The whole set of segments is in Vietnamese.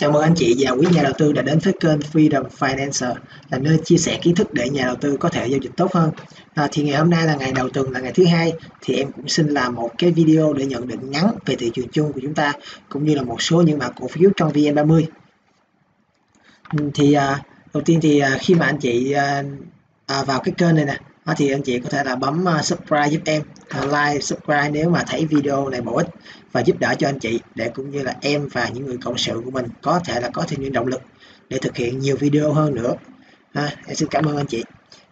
Chào mừng anh chị và quý nhà đầu tư đã đến với kênh Freedom Finance là nơi chia sẻ kiến thức để nhà đầu tư có thể giao dịch tốt hơn. À, thì ngày hôm nay là ngày đầu tuần là ngày thứ hai thì em cũng xin làm một cái video để nhận định ngắn về thị trường chung của chúng ta cũng như là một số những mã cổ phiếu trong VN30. Ừ, thì à, đầu tiên thì à, khi mà anh chị à, à, vào cái kênh này nè đó thì anh chị có thể là bấm ờ, subscribe giúp em à, like subscribe nếu mà thấy video này bổ ích và giúp đỡ cho anh chị để cũng như là em và những người cộng sự của mình có thể là có thêm những động lực để thực hiện nhiều video hơn nữa. À, em xin cảm ơn anh chị.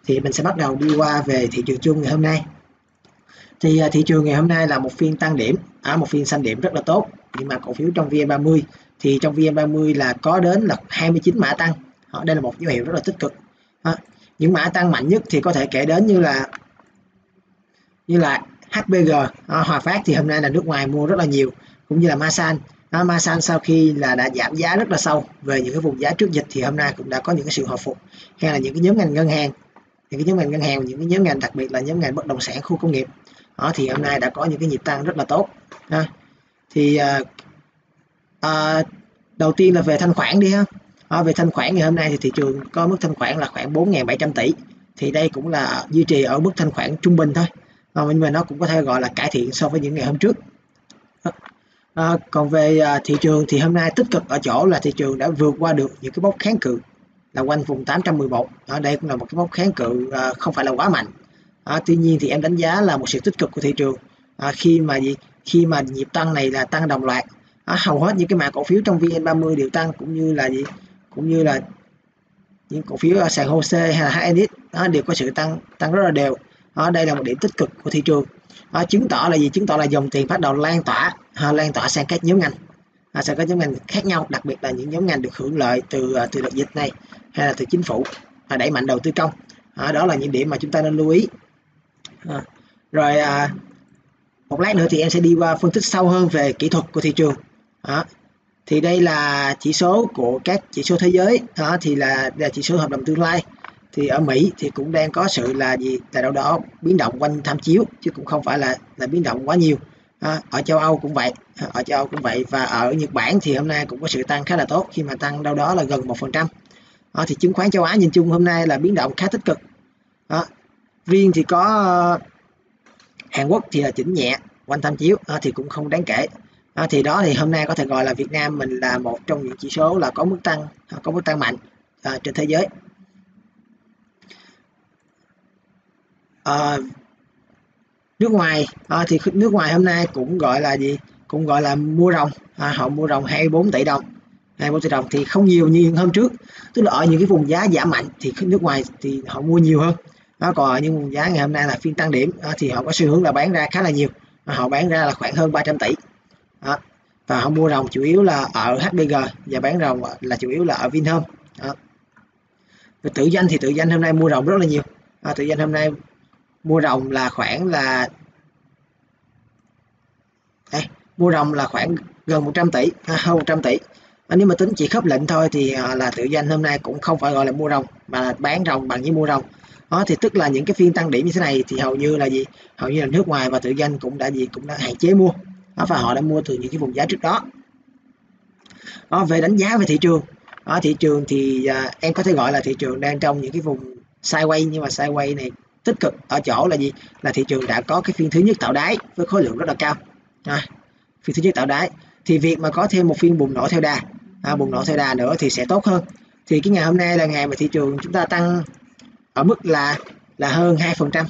Thì mình sẽ bắt đầu đi qua về thị trường chung ngày hôm nay. Thì à, thị trường ngày hôm nay là một phiên tăng điểm à, một phiên xanh điểm rất là tốt. Nhưng mà cổ phiếu trong VN30 thì trong VN30 là có đến là 29 mã tăng. Đây là một dấu hiệu rất là tích cực. À, những mã tăng mạnh nhất thì có thể kể đến như là như là HBG à, Hòa Phát thì hôm nay là nước ngoài mua rất là nhiều cũng như là Masan. À, Masan sau khi là đã giảm giá rất là sâu về những cái vùng giá trước dịch thì hôm nay cũng đã có những cái sự hồi phục. Hay là những cái nhóm ngành ngân hàng những cái nhóm ngành ngân hàng những cái nhóm ngành đặc biệt là nhóm ngành bất động sản khu công nghiệp. Đó thì hôm nay đã có những cái nhịp tăng rất là tốt. À, thì à, à, đầu tiên là về thanh khoản đi ha à, về thanh khoản ngày hôm nay thì thị trường có mức thanh khoản là khoảng 4.700 tỷ. Thì đây cũng là duy trì ở mức thanh khoản trung bình thôi. À, nhưng mà nó cũng có thể gọi là cải thiện so với những ngày hôm trước. À, còn về à, thị trường thì hôm nay tích cực ở chỗ là thị trường đã vượt qua được những cái bốc kháng cự là quanh vùng 811 ở đây cũng là một cái bốc kháng cự à, không phải là quá mạnh. À, tuy nhiên thì em đánh giá là một sự tích cực của thị trường. À, khi mà gì? Khi mà nhịp tăng này là tăng đồng loạt. À, hầu hết những cái mã cổ phiếu trong VN30 đều tăng cũng như là gì? Cũng như là những cổ phiếu sàn HOSE hay là HNX đó đều có sự tăng tăng rất là đều. Đó, đây là một điểm tích cực của thị trường. Đó, chứng tỏ là gì? Chứng tỏ là dòng tiền bắt đầu lan tỏa ha, lan tỏa sang các nhóm ngành. À, sang các nhóm ngành khác nhau đặc biệt là những nhóm ngành được hưởng lợi từ à, từ đợt dịch này hay là từ chính phủ à, đẩy mạnh đầu tư công. À, đó là những điểm mà chúng ta nên lưu ý. À, rồi à, một lát nữa thì em sẽ đi qua phân tích sâu hơn về kỹ thuật của thị trường. Đó thì đây là chỉ số của các chỉ số thế giới. Đó thì là, là chỉ số hợp đồng tương lai. Thì ở Mỹ thì cũng đang có sự là gì là đâu đó biến động quanh tham chiếu chứ cũng không phải là là biến động quá nhiều. À, ở châu Âu cũng vậy. Ở châu Âu cũng vậy. Và ở Nhật Bản thì hôm nay cũng có sự tăng khá là tốt khi mà tăng đâu đó là gần một phần trăm. Thì chứng khoán châu Á nhìn chung hôm nay là biến động khá tích cực. Đó. riêng thì có ờ, Hàn Quốc thì là chỉnh nhẹ quanh tham chiếu. À, thì cũng không đáng kể à, thì đó thì hôm nay có thể gọi là Việt Nam mình là một trong những chỉ số là có mức tăng à, có mức tăng mạnh à, trên thế giới. À, nước ngoài à, thì nước ngoài hôm nay cũng gọi là gì? Cũng gọi là mua rồng à, họ mua rồng 24 tỷ đồng 24 tỷ đồng thì không nhiều như hôm trước. Tức là ở những cái vùng giá giảm mạnh thì nước ngoài thì họ mua nhiều hơn. Nó còn ở những vùng giá ngày hôm nay là phiên tăng điểm à, thì họ có xu hướng là bán ra khá là nhiều à, họ bán ra là khoảng hơn 300 tỷ đó. và họ mua rồng chủ yếu là ở HBG và bán rồng là chủ yếu là ở Vinhome. Đó. Và tự danh thì tự danh hôm nay mua rồng rất là nhiều. À, tự danh hôm nay mua rồng là khoảng là đây, mua rồng là khoảng gần 100 tỷ à, hơn 100 tỷ. À, nếu mà tính chỉ khớp lệnh thôi thì à, là tự danh hôm nay cũng không phải gọi là mua rồng mà là bán rồng bằng với mua rồng. Đó thì tức là những cái phiên tăng điểm như thế này thì hầu như là gì? Hầu như là nước ngoài và tự danh cũng đã gì? Cũng đã hạn chế mua đó, và họ đã mua từ những cái vùng giá trước đó. Đó, về đánh giá về thị trường. Đó, thị trường thì à, em có thể gọi là thị trường đang trong những cái vùng sideways nhưng mà sideways này tích cực ở chỗ là gì? Là thị trường đã có cái phiên thứ nhất tạo đáy với khối lượng rất là cao. À, phiên thứ nhất tạo đáy. Thì việc mà có thêm một phiên bùng nổ theo đà à, bùng nổ theo đà nữa thì sẽ tốt hơn. Thì cái ngày hôm nay là ngày mà thị trường chúng ta tăng ở mức là là hơn hai phần trăm.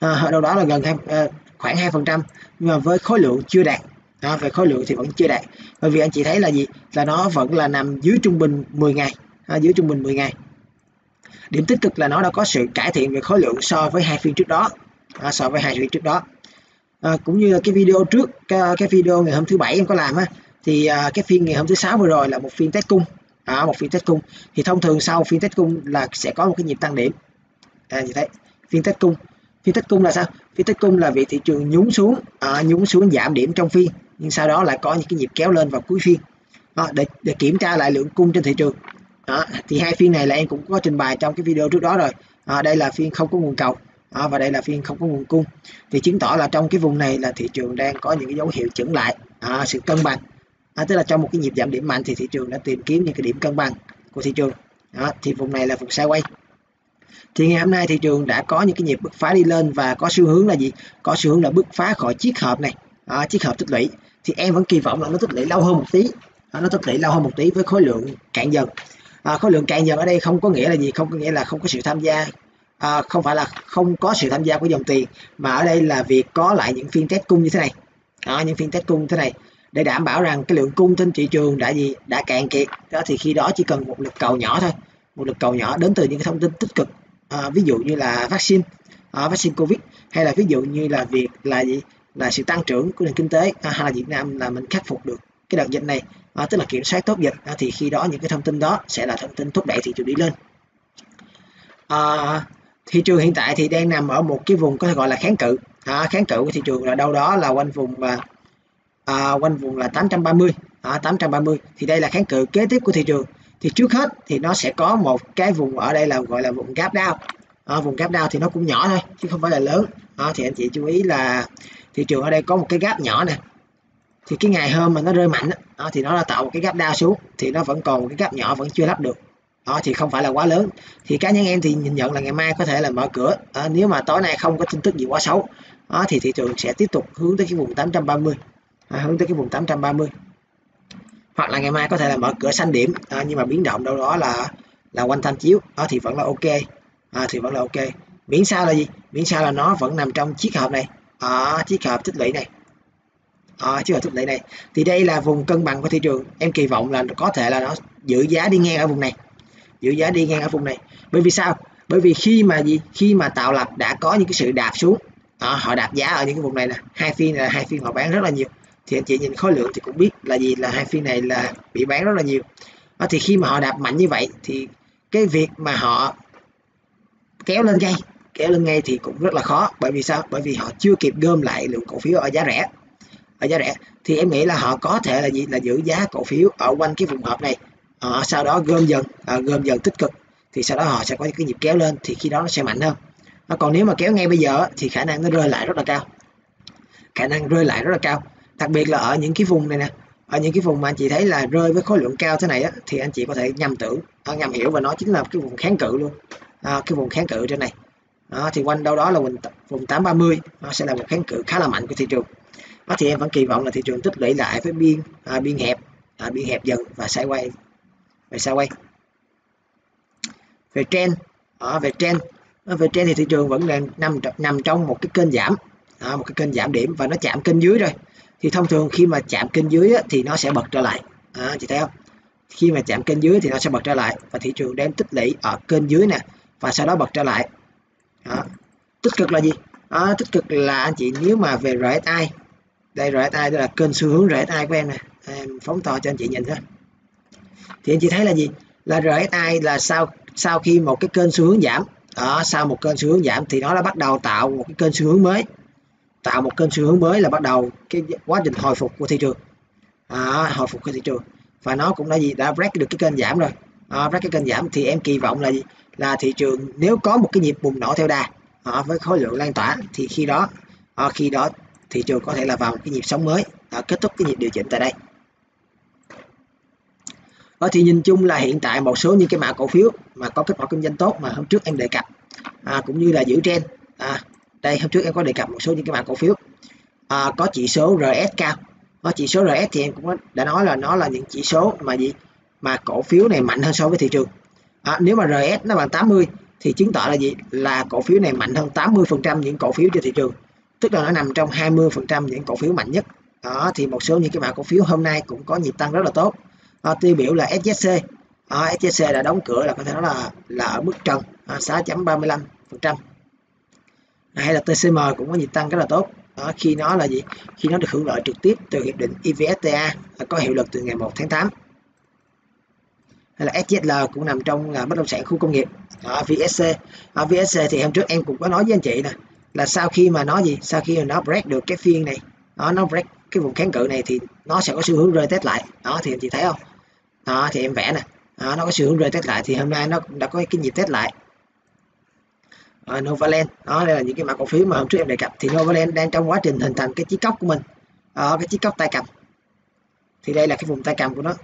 À, ở đâu đó là gần hai, à, khoảng hai phần trăm. Nhưng mà với khối lượng chưa đạt à, về khối lượng thì vẫn chưa đạt. Bởi vì anh chị thấy là gì? Là nó vẫn là nằm dưới trung bình 10 ngày à, dưới trung bình 10 ngày. Điểm tích cực là nó đã có sự cải thiện về khối lượng so với hai phiên trước đó à, so với hai phiên trước đó. À, cũng như là cái video trước cái, cái video ngày hôm thứ bảy em có làm á thì à, cái phiên ngày hôm thứ sáu vừa rồi là một phiên test cung. À, một phiên test cung. Thì thông thường sau phiên test cung là sẽ có một cái nhịp tăng điểm. À, như thế phiên test cung phiên tích cung là sao? Phiên tích cung là vị thị trường nhún xuống à, nhún xuống giảm điểm trong phiên nhưng sau đó lại có những cái nhịp kéo lên vào cuối phiên. À, để để kiểm tra lại lượng cung trên thị trường. Đó, thì hai phiên này là em cũng có trình bày trong cái video trước đó rồi. À, đây là phiên không có nguồn cầu. À, và đây là phiên không có nguồn cung. Thì chứng tỏ là trong cái vùng này là thị trường đang có những cái dấu hiệu chững lại. À, sự cân bằng. À, tức là trong một cái nhịp giảm điểm mạnh thì thị trường đã tìm kiếm những cái điểm cân bằng của thị trường. Đó, thì vùng này là vùng sideways thì ngày hôm nay thị trường đã có những cái nhịp bứt phá đi lên và có xu hướng là gì? Có xu hướng là bứt phá khỏi chiếc hộp này. À, chiếc hộp tích lũy. Thì em vẫn kỳ vọng là nó tích lũy lâu hơn một tí. À, nó tích lũy lâu hơn một tí với khối lượng cạn dần. À, khối lượng cạn dần ở đây không có nghĩa là gì? Không có nghĩa là không có sự tham gia. À, không phải là không có sự tham gia của dòng tiền mà ở đây là việc có lại những phiên test cung như thế này. À, những phiên test cung như thế này. Để đảm bảo rằng cái lượng cung trên thị trường đã gì? Đã cạn kiệt. Đó thì khi đó chỉ cần một lực cầu nhỏ thôi. Một lực cầu nhỏ đến từ những cái thông tin tích cực à, ví dụ như là vaccine à, vaccine covid hay là ví dụ như là việc là gì? Là sự tăng trưởng của nền kinh tế à, hay là Việt Nam là mình khắc phục được cái đợt dịch này à, tức là kiểm soát tốt dịch à, thì khi đó những cái thông tin đó sẽ là thông tin thúc đẩy thị trường đi lên. À, thị trường hiện tại thì đang nằm ở một cái vùng có thể gọi là kháng cự à, kháng cự của thị trường là đâu đó là quanh vùng à, à, quanh vùng là 830 à, 830 thì đây là kháng cự kế tiếp của thị trường thì trước hết thì nó sẽ có một cái vùng ở đây là gọi là vùng gap down. À, vùng gap down thì nó cũng nhỏ thôi chứ không phải là lớn. À, thì anh chị chú ý là thị trường ở đây có một cái gap nhỏ nè. Thì cái ngày hôm mà nó rơi mạnh đó, ờ, thì nó đã tạo một cái gap down xuống thì nó vẫn còn một cái gap nhỏ vẫn chưa lắp được. Đó thì không phải là quá lớn. Thì cá nhân em thì nhìn nhận là ngày mai có thể là mở cửa. À, nếu mà tối nay không có tin tức gì quá xấu đó, thì thị trường sẽ tiếp tục hướng tới cái vùng 830 à, hướng tới cái vùng 830 hoặc là ngày mai có thể là mở cửa xanh điểm. À, nhưng mà biến động đâu đó là là quanh tham chiếu. À, thì vẫn là ok. À, thì vẫn là ok. Miễn sao là gì? Miễn sao là nó vẫn nằm trong chiếc hộp này. À, chiếc hộp tích lũy này. À, chiếc hộp tích lũy này. Thì đây là vùng cân bằng của thị trường. Em kỳ vọng là có thể là nó giữ giá đi ngang ở vùng này. Giữ giá đi ngang ở vùng này. Bởi vì sao? Bởi vì khi mà gì? Khi mà tạo lập đã có những cái sự đạp xuống. À, họ đạp giá ở những cái vùng này nè. Hai phiên là hai phiên họ bán rất là nhiều thì anh chị nhìn khối lượng thì cũng biết là gì là hai phiên này là bị bán rất là nhiều. À, thì khi mà họ đạp mạnh như vậy thì cái việc mà họ kéo lên ngay kéo lên ngay thì cũng rất là khó. Bởi vì sao? Bởi vì họ chưa kịp gom lại lượng cổ phiếu ở giá rẻ. Ở giá rẻ. Thì em nghĩ là họ có thể là gì? Là giữ giá cổ phiếu ở quanh cái vùng hợp này. Họ sau đó gom dần à, gom dần tích cực. Thì sau đó họ sẽ có cái nhịp kéo lên thì khi đó nó sẽ mạnh hơn. Còn nếu mà kéo ngay bây giờ thì khả năng nó rơi lại rất là cao. Khả năng rơi lại rất là cao đặc biệt là ở những cái vùng này nè. Ở những cái vùng mà anh chị thấy là rơi với khối lượng cao thế này á, thì anh chị có thể nhầm tưởng à, nhầm hiểu và nó chính là cái vùng kháng cự luôn. À, cái vùng kháng cự trên này. Đó, thì quanh đâu đó là vùng vùng 830 nó sẽ là một kháng cự khá là mạnh của thị trường. Đó, thì em vẫn kỳ vọng là thị trường tích lũy lại với biên à, biên hẹp à, biên hẹp dần và sideways về sideways về trend ở về trend. À, về trend thì thị trường vẫn đang nằm nằm trong một cái kênh giảm. À, một cái kênh giảm điểm và nó chạm kênh dưới rồi thì thông thường khi mà chạm kênh dưới á, thì nó sẽ bật trở lại. À, chị thấy không? Khi mà chạm kênh dưới thì nó sẽ bật trở lại và thị trường đang tích lũy ở kênh dưới nè và sau đó bật trở lại. Đó. tích cực là gì? À, tích cực là anh chị nếu mà về RSI đây RSI đây là kênh xu hướng RSI của em nè. Em phóng to cho anh chị nhìn ha thì anh chị thấy là gì? Là RSI là sau sau khi một cái kênh xu hướng giảm đó, sau một kênh xu hướng giảm thì nó đã bắt đầu tạo một cái kênh xu hướng mới tạo một kênh xu hướng mới là bắt đầu cái quá trình hồi phục của thị trường. À, hồi phục của thị trường. Và nó cũng đã gì? Đã break được cái kênh giảm rồi. À, break cái kênh giảm thì em kỳ vọng là gì? Là thị trường nếu có một cái nhịp bùng nổ theo đà à, với khối lượng lan tỏa thì khi đó à, khi đó thị trường có thể là vào một cái nhịp sống mới à, kết thúc cái nhịp điều chỉnh tại đây. À, thì nhìn chung là hiện tại một số những cái mã cổ phiếu mà có kết quả kinh doanh tốt mà hôm trước em đề cập à, cũng như là giữ trend à, đây hôm trước em có đề cập một số những cái mã cổ phiếu. À, có chỉ số RS cao. Có chỉ số RS thì em cũng đã nói là nó là những chỉ số mà gì? Mà cổ phiếu này mạnh hơn so với thị trường. À, nếu mà RS nó bằng 80 thì chứng tỏ là gì? Là cổ phiếu này mạnh hơn 80 phần trăm những cổ phiếu trên thị trường. Tức là nó nằm trong 20 phần trăm những cổ phiếu mạnh nhất. Đó thì một số những cái mã cổ phiếu hôm nay cũng có nhịp tăng rất là tốt. À, tiêu biểu là SJC, à, SJC đã đóng cửa là có thể nói là là ở mức trần à, 6.35 phần trăm hay là TCM cũng có nhịp tăng rất là tốt. Đó, khi nó là gì? Khi nó được hưởng lợi trực tiếp từ hiệp định EVFTA có hiệu lực từ ngày 1 tháng 8 hay là SZL cũng nằm trong là bất động sản khu công nghiệp. Ở VSC ở VSC thì hôm trước em cũng có nói với anh chị nè là sau khi mà nó gì? Sau khi mà nó break được cái phiên này nó nó break cái vùng kháng cự này thì nó sẽ có xu hướng rơi test lại. Đó thì anh chị thấy không? Đó thì em vẽ nè. Đó, nó có xu hướng rơi test lại thì hôm nay nó đã có cái nhịp test lại uh, Novaland. Đó đây là những cái mã cổ phiếu mà hôm trước em đề cập. Thì Novaland đang trong quá trình hình thành cái chiếc cốc của mình. Uh, cái chiếc cốc tay cầm. Thì đây là cái vùng tay cầm của nó.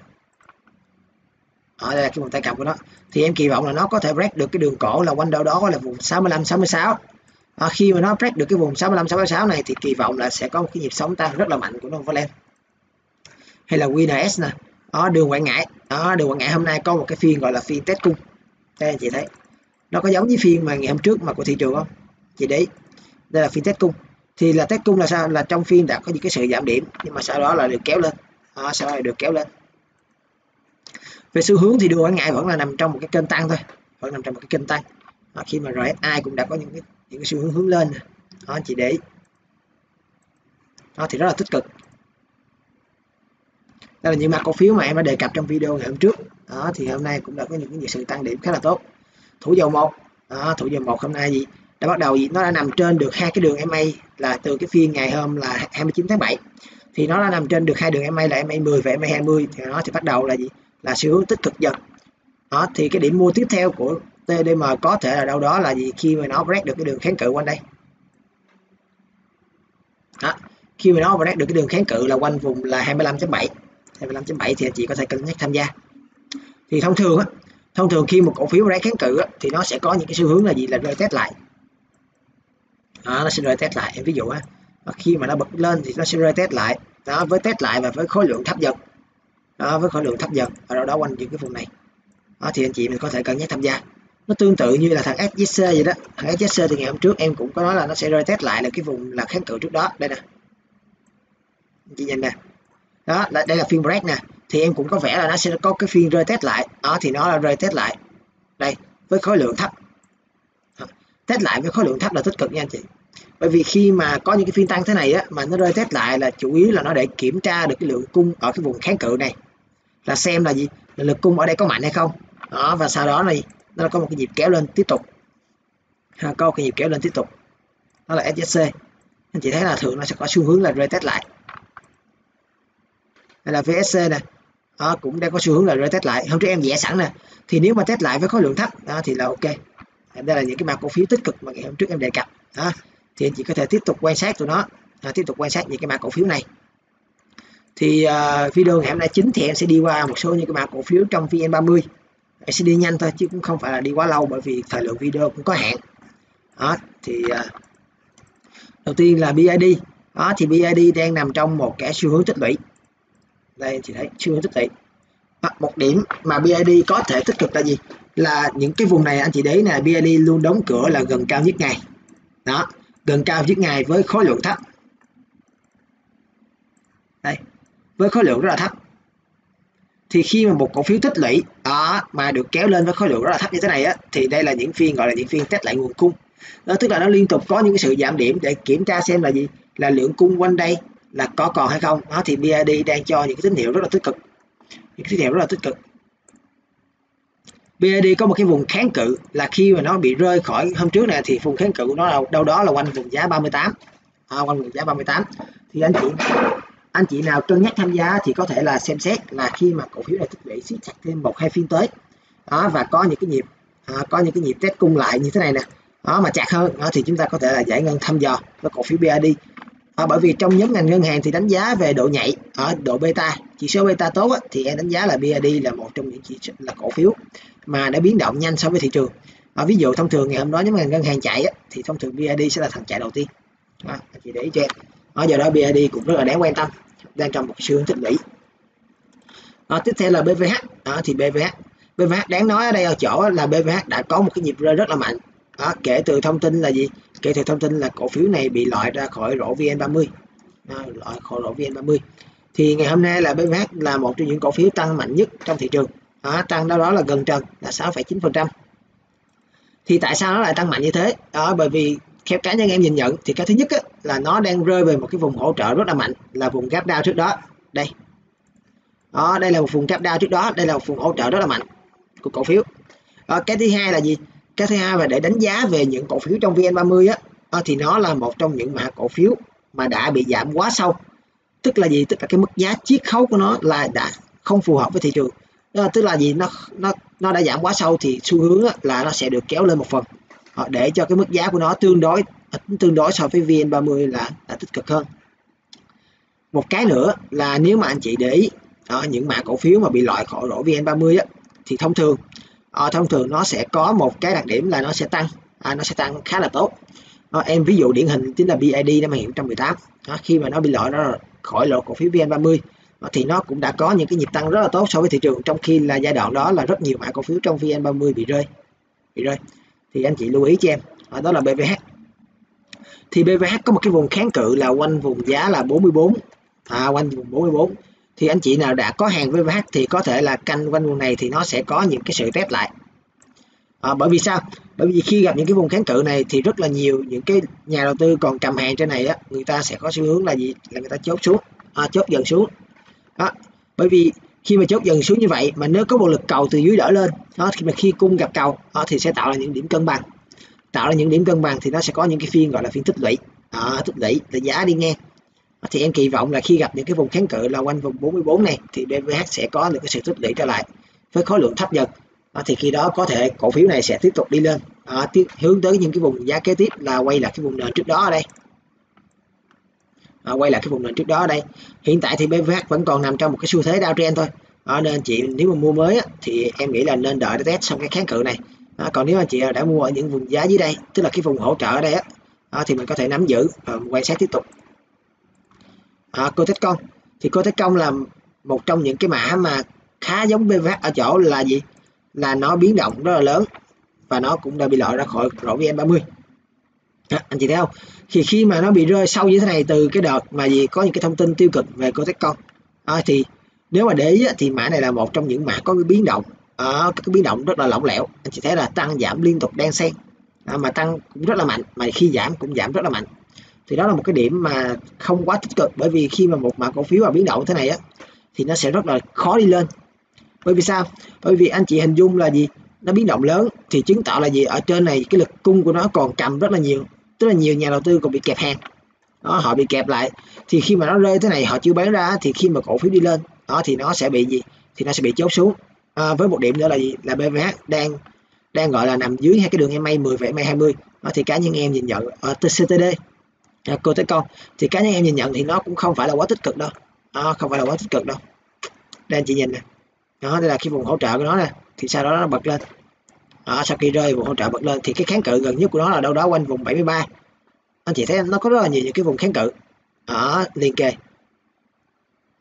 Ở đây là cái vùng tay cầm của nó. Thì em kỳ vọng là nó có thể break được cái đường cổ là quanh đâu đó là vùng 65 66 à, khi mà nó break được cái vùng 65 66 này thì kỳ vọng là sẽ có một cái nhịp sóng tăng rất là mạnh của Novaland. Hay là WNS nè. Đó đường quảng ngãi. Đó đường quảng ngãi hôm nay có một cái phiên gọi là phiên test cung. Đây anh chị thấy nó có giống với phiên mà ngày hôm trước mà của thị trường không? Chị đấy đây là phiên test cung. Thì là test cung là sao? Là trong phiên đã có những cái sự giảm điểm nhưng mà sau đó là được kéo lên. À, sau đó là được kéo lên. Về xu hướng thì đường quảng ngãi vẫn là nằm trong một cái kênh tăng thôi. Vẫn nằm trong một cái kênh tăng. À, khi mà RSI cũng đã có những cái những cái xu hướng hướng lên. Đó anh chị để đó thì rất là tích cực. Đây là những mã cổ phiếu mà em đã đề cập trong video ngày hôm trước. Đó thì hôm nay cũng đã có những cái sự tăng điểm khá là tốt thủ dầu một. Đó, thủ dầu một hôm nay gì đã bắt đầu gì nó đã nằm trên được hai cái đường MA là từ cái phiên ngày hôm là 29 tháng 7 thì nó đã nằm trên được hai đường MA là MA 10 và MA 20 thì nó thì bắt đầu là gì? Là xu hướng tích cực dần. Đó thì cái điểm mua tiếp theo của TDM có thể là đâu đó là gì? Khi mà nó break được cái đường kháng cự quanh đây. Đó. khi mà nó break được cái đường kháng cự là quanh vùng là 25.7 25.7 thì anh chị có thể cân nhắc tham gia. Thì thông thường á thông thường khi một cổ phiếu break kháng cự thì nó sẽ có những cái xu hướng là gì? Là rơi test lại. Đó, nó sẽ rơi test lại. Em ví dụ á khi mà nó bật lên thì nó sẽ rơi test lại. Đó với test lại và với khối lượng thấp dần. Đó, với khối lượng thấp dần. Ở đâu đó quanh những cái vùng này. Đó, thì anh chị mình có thể cân nhắc tham gia. Nó tương tự như là thằng SJC vậy đó. Thằng SJC thì ngày hôm trước em cũng có nói là nó sẽ rơi test lại là cái vùng là kháng cự trước đó. Đây nè. Chị nhìn nè. Đó là đây là phiên break nè thì em cũng có vẻ là nó sẽ có cái phiên rơi test lại. Đó thì nó là rơi test lại. Đây với khối lượng thấp. Test lại với khối lượng thấp là tích cực nha anh chị. Bởi vì khi mà có những cái phiên tăng thế này á mà nó rơi test lại là chủ yếu là nó để kiểm tra được cái lượng cung ở cái vùng kháng cự này. Là xem là gì? Là lực cung ở đây có mạnh hay không? Đó và sau đó này nó có một cái nhịp kéo lên tiếp tục. Ha, có cái nhịp kéo lên tiếp tục. Đó là SJC anh chị thấy là thường nó sẽ có xu hướng là rơi test lại. Đây là VSC này à, cũng đang có xu hướng là rơi test lại. Hôm trước em vẽ sẵn nè. Thì nếu mà test lại với khối lượng thấp à, thì là ok. Đây là những cái mã cổ phiếu tích cực mà ngày hôm trước em đề cập. À, thì anh chị có thể tiếp tục quan sát tụi nó. À, tiếp tục quan sát những cái mã cổ phiếu này. Thì uh, video ngày hôm nay chính thì em sẽ đi qua một số những cái mã cổ phiếu trong VN30. Em sẽ đi nhanh thôi chứ cũng không phải là đi quá lâu bởi vì thời lượng video cũng có hạn. Đó thì uh, đầu tiên là BID đó thì BID đang nằm trong một cái xu hướng tích lũy đây anh chị thấy xu hướng tích lũy à, một điểm mà BID có thể tích cực là gì? Là những cái vùng này anh chị đấy là BID luôn đóng cửa là gần cao nhất ngày. Đó gần cao nhất ngày với khối lượng thấp. Đây với khối lượng rất là thấp. Thì khi mà một cổ phiếu tích lũy đó mà được kéo lên với khối lượng rất là thấp như thế này á thì đây là những phiên gọi là những phiên test lại nguồn cung. Đó tức là nó liên tục có những cái sự giảm điểm để kiểm tra xem là gì? Là lượng cung quanh đây là có còn hay không. Đó thì BID đang cho những cái tín hiệu rất là tích cực. Những tín hiệu rất là tích cực. BID có một cái vùng kháng cự là khi mà nó bị rơi khỏi hôm trước này thì vùng kháng cự của nó là đâu đó là quanh vùng giá 38 à, quanh vùng giá 38 thì anh chị anh chị nào cân nhắc tham gia thì có thể là xem xét là khi mà cổ phiếu này tích lũy siết chặt thêm một hai phiên tới. Đó và có những cái nhịp à, có những cái nhịp test cung lại như thế này nè. Đó mà chặt hơn đó, thì chúng ta có thể là giải ngân thăm dò với cổ phiếu BID à, bởi vì trong nhóm ngành ngân hàng thì đánh giá về độ nhạy ở độ beta chỉ số beta tốt á, thì em đánh giá là BID e là một trong những chỉ là cổ phiếu mà đã biến động nhanh so với thị trường. À, ví dụ thông thường ngày hôm đó nhóm ngành ngân hàng chạy á, thì thông thường BID e sẽ là thằng chạy đầu tiên. À, chị để ý cho em. Ở giờ đó BID e cũng rất là đáng quan tâm đang trong một xu hướng tích lũy. À, tiếp theo là BVH à, thì BVH BVH đáng nói ở đây ở chỗ là BVH đã có một cái nhịp rơi rất là mạnh. À, kể từ thông tin là gì? Kể từ thông tin là cổ phiếu này bị loại ra khỏi rổ VN30 à, loại khỏi rổ VN30 thì ngày hôm nay là BVH là một trong những cổ phiếu tăng mạnh nhất trong thị trường. À, tăng đó đó là gần trần là 6,9% thì tại sao nó lại tăng mạnh như thế? Đó bởi vì theo cá nhân em nhìn nhận thì cái thứ nhất á, là nó đang rơi về một cái vùng hỗ trợ rất là mạnh là vùng gap down trước đó. Đây. Đó đây là một vùng gap down trước đó đây là một vùng hỗ trợ rất là mạnh của cổ phiếu. Đó, cái thứ hai là gì? Cái thứ hai là để đánh giá về những cổ phiếu trong VN30 á ờ, thì nó là một trong những mã cổ phiếu mà đã bị giảm quá sâu. Tức là gì? Tức là cái mức giá chiết khấu của nó là đã không phù hợp với thị trường. Đó, tức là gì? Nó nó nó đã giảm quá sâu thì xu hướng là nó sẽ được kéo lên một phần. Để cho cái mức giá của nó tương đối ờ, tương đối so với VN30 là, là tích cực hơn. Một cái nữa là nếu mà anh chị để ý đó, những mã cổ phiếu mà bị loại khỏi rổ VN30 á, thì thông thường à, thông thường nó sẽ có một cái đặc điểm là nó sẽ tăng. À, nó sẽ tăng khá là tốt. À, em ví dụ điển hình chính là BID năm 2018 à, ờ, khi mà nó bị loại nó khỏi lộ cổ phiếu VN30 à, thì nó cũng đã có những cái nhịp tăng rất là tốt so với thị trường trong khi là giai đoạn đó là rất nhiều mã cổ phiếu trong VN30 bị rơi bị rơi. Thì anh chị lưu ý cho em à, đó là BVH thì BVH có một cái vùng kháng cự là quanh vùng giá là 44 à, quanh vùng 44 thì anh chị nào đã có hàng VVH thì có thể là canh quanh vùng này thì nó sẽ có những cái sự test lại. À, bởi vì sao? Bởi vì khi gặp những cái vùng kháng cự này thì rất là nhiều những cái nhà đầu tư còn cầm hàng trên này á người ta sẽ có xu hướng là gì? Là người ta chốt xuống. À, chốt dần xuống. Đó. Bởi vì khi mà chốt dần xuống như vậy mà nếu có một lực cầu từ dưới đỡ lên đó thì mà khi cung gặp cầu đó, thì sẽ tạo ra những điểm cân bằng. Tạo ra những điểm cân bằng thì nó sẽ có những cái phiên gọi là phiên tích lũy. À, tích lũy là giá đi ngang thì em kỳ vọng là khi gặp những cái vùng kháng cự là quanh vùng 44 này thì BVH sẽ có được cái sự tích lũy trở lại với khối lượng thấp dần. À, thì khi đó có thể cổ phiếu này sẽ tiếp tục đi lên à, tiếp hướng tới những cái vùng giá kế tiếp là quay lại cái vùng nền trước đó ở đây. À, quay lại cái vùng nền trước đó ở đây. Hiện tại thì BVH vẫn còn nằm trong một cái xu thế downtrend thôi. À, nên chị nếu mà mua mới á, thì em nghĩ là nên đợi để test xong cái kháng cự này. À, còn nếu anh chị đã mua ở những vùng giá dưới đây tức là cái vùng hỗ trợ ở đây á à, thì mình có thể nắm giữ và quan sát tiếp tục à, cô thích công. Thì cô thích công là một trong những cái mã mà khá giống BVH ở chỗ là gì? Là nó biến động rất là lớn và nó cũng đã bị loại ra khỏi rổ VN30 à, anh chị thấy không? Thì khi mà nó bị rơi sâu như thế này từ cái đợt mà gì có những cái thông tin tiêu cực về cô con à, thì nếu mà để ý thì mã này là một trong những mã có cái biến động à, cái biến động rất là lỏng lẻo. Anh chị thấy là tăng giảm liên tục đen xen. À, mà tăng cũng rất là mạnh mà khi giảm cũng giảm rất là mạnh thì đó là một cái điểm mà không quá tích cực. Bởi vì khi mà một mã cổ phiếu mà biến động thế này á thì nó sẽ rất là khó đi lên. Bởi vì sao? Bởi vì anh chị hình dung là gì? Nó biến động lớn thì chứng tỏ là gì? Ở trên này cái lực cung của nó còn cầm rất là nhiều. Tức là nhiều nhà đầu tư còn bị kẹp hàng. Đó họ bị kẹp lại. Thì khi mà nó rơi thế này họ chưa bán ra thì khi mà cổ phiếu đi lên đó thì nó sẽ bị gì? Thì nó sẽ bị chốt xuống. À, với một điểm nữa là gì? Là BVH đang đang gọi là nằm dưới hai cái đường EMA 10 và EMA 20 đó, thì cá nhân em nhìn nhận ở TCTD à, cô thấy con thì cá nhân em nhìn nhận thì nó cũng không phải là quá tích cực đâu. Đó, không phải là quá tích cực đâu. Đây anh chị nhìn nè. Đó đây là khi vùng hỗ trợ của nó nè. Thì sau đó nó bật lên. Đó, sau khi rơi vùng hỗ trợ bật lên thì cái kháng cự gần nhất của nó là đâu đó quanh vùng 73 anh chị thấy nó có rất là nhiều những cái vùng kháng cự. Ở liên kề.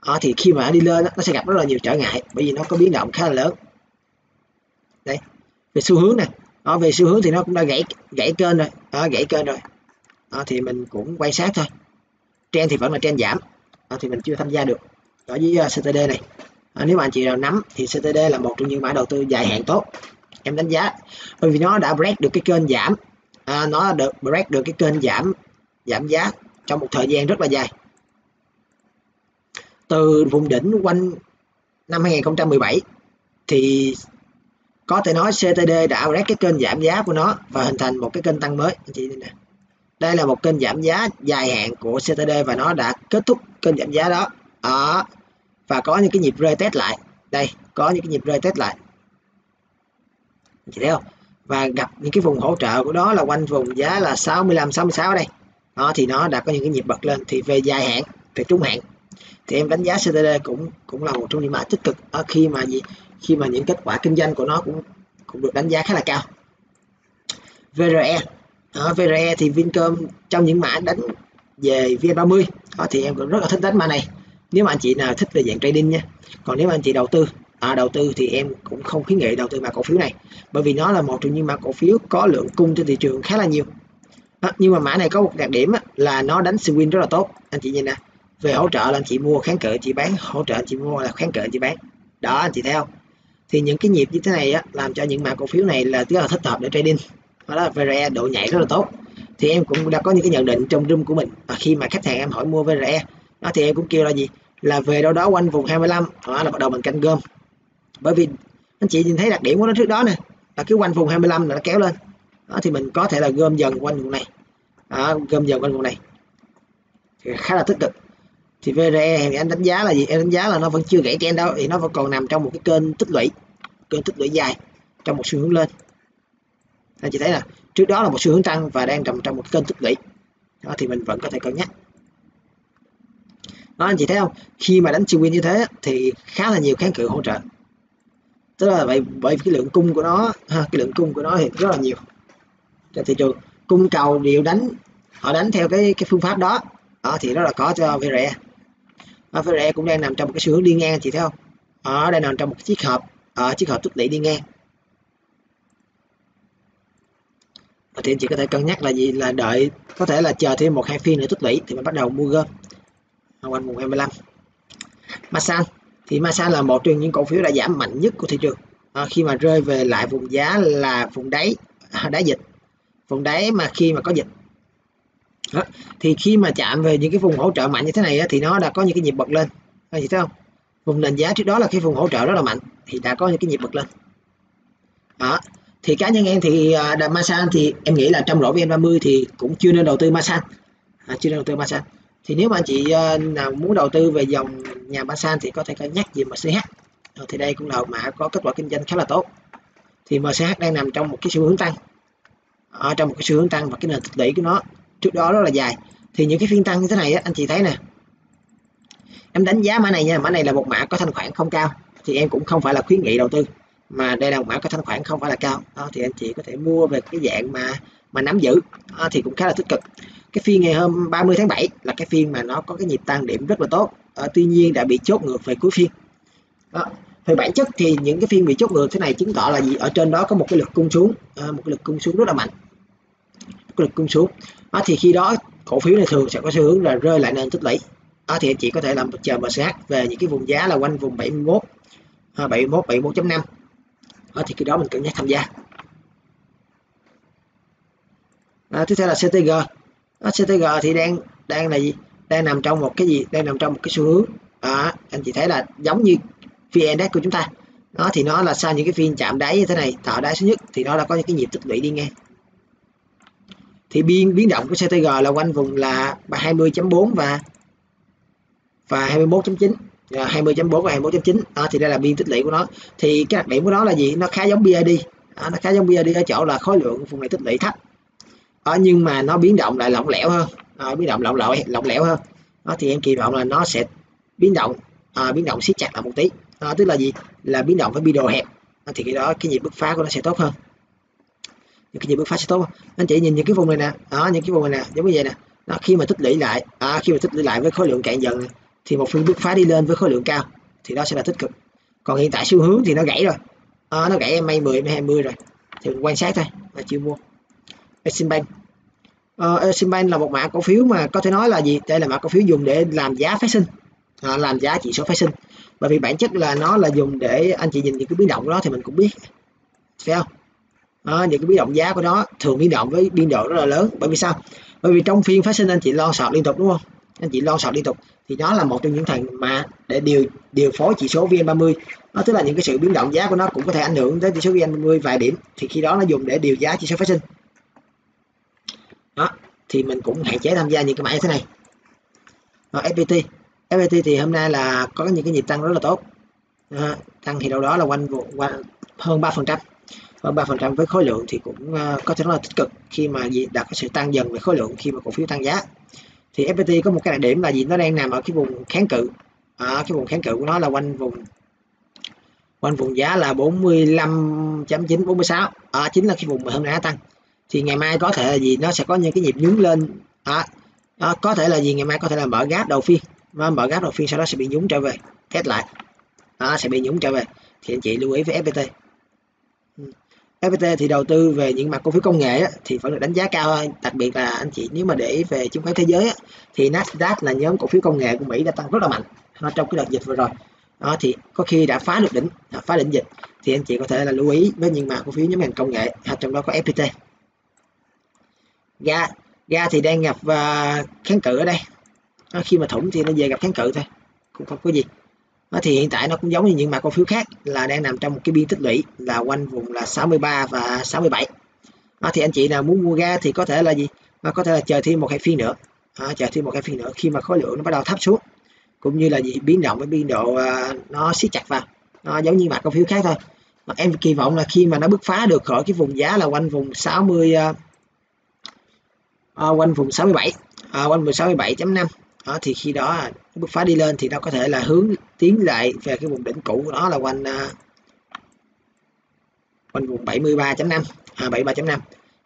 Đó, thì khi mà đi lên nó sẽ gặp rất là nhiều trở ngại bởi vì nó có biến động khá là lớn. Đây về xu hướng này đó, về xu hướng thì nó cũng đã gãy gãy kênh rồi. Đó, gãy kênh rồi à, thì mình cũng quan sát thôi. Trend thì vẫn là trend giảm. À, thì mình chưa tham gia được. Ở với uh, ờ, CTD này. À, nếu mà anh chị nào nắm thì CTD là một trong những mã đầu tư dài hạn tốt. Em đánh giá. Bởi vì nó đã break được cái kênh giảm. À, nó được break được cái kênh giảm giảm giá trong một thời gian rất là dài. Từ vùng đỉnh quanh năm 2017 thì có thể nói CTD đã break cái kênh giảm giá của nó và hình thành một cái kênh tăng mới. Anh chị nè đây là một kênh giảm giá dài hạn của CTD và nó đã kết thúc kênh giảm giá đó. Đó. Và có những cái nhịp rơi test lại. Đây, có những cái nhịp rơi test lại. Chị thấy không? Và gặp những cái vùng hỗ trợ của nó là quanh vùng giá là 65 66 đây. Đó, thì nó đã có những cái nhịp bật lên. Thì về dài hạn, về trung hạn, thì em đánh giá CTD cũng cũng là một trong những mã tích cực. Ở khi mà gì? Khi mà những kết quả kinh doanh của nó cũng cũng được đánh giá khá là cao. VRE ở VRE thì Vincom trong những mã đánh về VN30 đó, ờ, thì em cũng rất là thích đánh mã này. Nếu mà anh chị nào thích về dạng trading nha. Còn nếu mà anh chị đầu tư à, đầu tư thì em cũng không khuyến nghị đầu tư mã cổ phiếu này bởi vì nó là một trong những mã cổ phiếu có lượng cung trên thị trường khá là nhiều. À, nhưng mà mã này có một đặc điểm á, là nó đánh swing rất là tốt. Anh chị nhìn nè về hỗ trợ là anh chị mua kháng cự chị bán hỗ trợ anh chị mua là kháng cự chị bán. Đó anh chị thấy không? Thì những cái nhịp như thế này á, làm cho những mã cổ phiếu này là rất là thích hợp để trading đó là VRE độ nhảy rất là tốt. Thì em cũng đã có những cái nhận định trong room của mình. Và khi mà khách hàng em hỏi mua VRE đó thì em cũng kêu là gì? Là về đâu đó quanh vùng 25 đó là bắt đầu mình canh gom. Bởi vì anh chị nhìn thấy đặc điểm của nó trước đó nè là cái quanh vùng 25 là nó kéo lên. Đó, thì mình có thể là gom dần quanh vùng này. Đó, gom dần quanh vùng này. Thì khá là tích cực. Thì VRE thì anh đánh giá là gì? Em đánh giá là nó vẫn chưa gãy trend đâu. Thì nó vẫn còn nằm trong một cái kênh tích lũy. Kênh tích lũy dài trong một xu hướng lên anh chị thấy là trước đó là một xu hướng tăng và đang nằm trong một kênh tích lũy. Đó thì mình vẫn có thể cân nhắc. Đó anh chị thấy không? Khi mà đánh siêu win như thế thì khá là nhiều kháng cự hỗ trợ. Tức là vậy bởi cái lượng cung của nó ha, cái lượng cung của nó thì rất là nhiều. Trên thị trường cung cầu đều đánh họ đánh theo cái cái phương pháp đó. Đó thì rất là có cho VRE VRE cũng đang nằm trong một cái xu hướng đi ngang chị thấy không? Ở đây nằm trong một cái chiếc hộp ở chiếc hộp tích lũy đi ngang. Thì anh chị có thể cân nhắc là gì? Là đợi có thể là chờ thêm một hai phiên nữa tích lũy thì mình bắt đầu mua gom. Quanh vùng 25 Masan thì Masan là một trong những cổ phiếu đã giảm mạnh nhất của thị trường. À, khi mà rơi về lại vùng giá là vùng đáy à, đáy dịch. Vùng đáy mà khi mà có dịch. Đó. thì khi mà chạm về những cái vùng hỗ trợ mạnh như thế này á, thì nó đã có những cái nhịp bật lên. Anh chị thấy không? Vùng nền giá trước đó là cái vùng hỗ trợ rất là mạnh thì đã có những cái nhịp bật lên. Đó thì cá nhân em thì à, uh, Masan thì em nghĩ là trong rổ VN30 thì cũng chưa nên đầu tư Masan à, chưa nên đầu tư Masan thì nếu mà anh chị à, nào muốn đầu tư về dòng nhà Masan thì có thể cân nhắc gì MCH à, ờ, thì đây cũng là mã có kết quả kinh doanh khá là tốt. Thì MCH đang nằm trong một cái xu hướng tăng. Ở trong một cái xu hướng tăng và cái nền tích lũy của nó trước đó rất là dài. Thì những cái phiên tăng như thế này á, anh chị thấy nè. Em đánh giá mã này nha mã này là một mã có thanh khoản không cao. Thì em cũng không phải là khuyến nghị đầu tư mà đây là một mã có thanh khoản không phải là cao. Đó, thì anh chị có thể mua về cái dạng mà mà nắm giữ. Đó, thì cũng khá là tích cực. Cái phiên ngày hôm 30 tháng 7 là cái phiên mà nó có cái nhịp tăng điểm rất là tốt. À, tuy nhiên đã bị chốt ngược về cuối phiên. Đó. về bản chất thì những cái phiên bị chốt ngược thế này chứng tỏ là gì? Ở trên đó có một cái lực cung xuống. À, một cái lực cung xuống rất là mạnh. Một cái lực cung xuống. Đó, thì khi đó cổ phiếu này thường sẽ có xu hướng là rơi lại nền tích lũy. Đó, thì anh chị có thể làm chờ MCH về những cái vùng giá là quanh vùng 71 71 71.5 đó, thì khi đó mình cân nhắc tham gia. À, tiếp theo là CTG à, ờ, CTG thì đang đang là gì? Đang nằm trong một cái gì? Đang nằm trong một cái xu hướng. À, anh chị thấy là giống như VN Index của chúng ta. Nó thì nó là sau những cái phiên chạm đáy như thế này tạo đáy số nhất thì nó đã có những cái nhịp tích lũy đi ngang. Thì biên biến động của CTG là quanh vùng là 20.4 và và 21.9 20.4 và 21.9 à, thì đây là biên tích lũy của nó. Thì cái đặc điểm của nó là gì? Nó khá giống BID à, nó khá giống BID ở chỗ là khối lượng vùng này tích lũy thấp. À, nhưng mà nó biến động lại lỏng lẻo hơn. À, biến động lỏng lẻo lỏng lẻo hơn. Đó, thì em kỳ vọng là nó sẽ biến động à, biến động siết chặt lại một tí. Đó, tức là gì? Là biến động với biên độ hẹp. À, thì cái đó cái nhịp bứt phá của nó sẽ tốt hơn. Những cái nhịp bứt phá sẽ tốt hơn. Anh chị nhìn những cái vùng này nè. Đó những cái vùng này nè giống như vậy nè. Đó, khi mà tích lũy lại à, khi mà tích lũy lại với khối lượng cạn dần này, thì một phiên bứt phá đi lên với khối lượng cao thì đó sẽ là tích cực. Còn hiện tại xu hướng thì nó gãy rồi. À, nó gãy em may 10 em 20 rồi. Thì mình quan sát thôi mà chưa mua. Eximbank. Uh, Eximbank là một mã cổ phiếu mà có thể nói là gì? Đây là mã cổ phiếu dùng để làm giá phát sinh. À, làm giá chỉ số phát sinh. Bởi vì bản chất là nó là dùng để anh chị nhìn những cái biến động đó thì mình cũng biết. Phải không? À, những cái biến động giá của nó thường biến động với biên độ rất là lớn. Bởi vì sao? Bởi vì trong phiên phát sinh anh chị lo sọt liên tục đúng không? Anh chị lo sợ liên tục. Thì nó là một trong những thằng mà để điều điều phối chỉ số VN30 nó tức là những cái sự biến động giá của nó cũng có thể ảnh hưởng tới chỉ số VN30 vài điểm. Thì khi đó nó dùng để điều giá chỉ số phát sinh. Đó thì mình cũng hạn chế tham gia những cái mã như thế này. Rồi, FPT FPT thì hôm nay là có những cái nhịp tăng rất là tốt. À, tăng thì đâu đó là quanh quanh hơn 3 phần trăm. Hơn 3 phần trăm với khối lượng thì cũng uh, có thể nói là tích cực khi mà gì đạt sự tăng dần về khối lượng khi mà cổ phiếu tăng giá thì FPT có một cái đặc điểm là gì nó đang nằm ở cái vùng kháng cự. À, cái vùng kháng cự của nó là quanh vùng quanh vùng giá là 45.9 46 à, chính là cái vùng mà hôm nay tăng. Thì ngày mai có thể là gì nó sẽ có những cái nhịp nhún lên. À, à, có thể là gì ngày mai có thể là mở gáp đầu phiên. Mà mở gáp đầu phiên sau đó sẽ bị nhúng trở về test lại. À, sẽ bị nhúng trở về. Thì anh chị lưu ý với FPT FPT thì đầu tư về những mặt cổ phiếu công nghệ á, thì vẫn được đánh giá cao hơn đặc biệt là anh chị nếu mà để về chứng khoán thế giới á, thì Nasdaq là nhóm cổ phiếu công nghệ của Mỹ đã tăng rất là mạnh trong cái đợt dịch vừa rồi. Đó thì có khi đã phá được đỉnh đã phá đỉnh dịch thì anh chị có thể là lưu ý với những mã cổ phiếu nhóm ngành công nghệ à, trong đó có FPT ga ga thì đang gặp uh, kháng cự ở đây. Đó, khi mà thủng thì nó về gặp kháng cự thôi cũng không có gì thì hiện tại nó cũng giống như những mã cổ phiếu khác là đang nằm trong một cái biên tích lũy là quanh vùng là 63 và 67 à, thì anh chị nào muốn mua ga thì có thể là gì? Mà có thể là chờ thêm một hai phiên nữa. À, chờ thêm một hai phiên nữa khi mà khối lượng nó bắt đầu thấp xuống. Cũng như là gì? Biến động với biên độ à, nó siết chặt vào. Nó giống như mã cổ phiếu khác thôi. Mà em kỳ vọng là khi mà nó bứt phá được khỏi cái vùng giá là quanh vùng 60 à, à, quanh vùng 67 à, quanh vùng 67.5 đó thì khi đó bứt phá đi lên thì nó có thể là hướng tiến lại về cái vùng đỉnh cũ của nó là quanh à, quanh vùng 73.5 à 73.5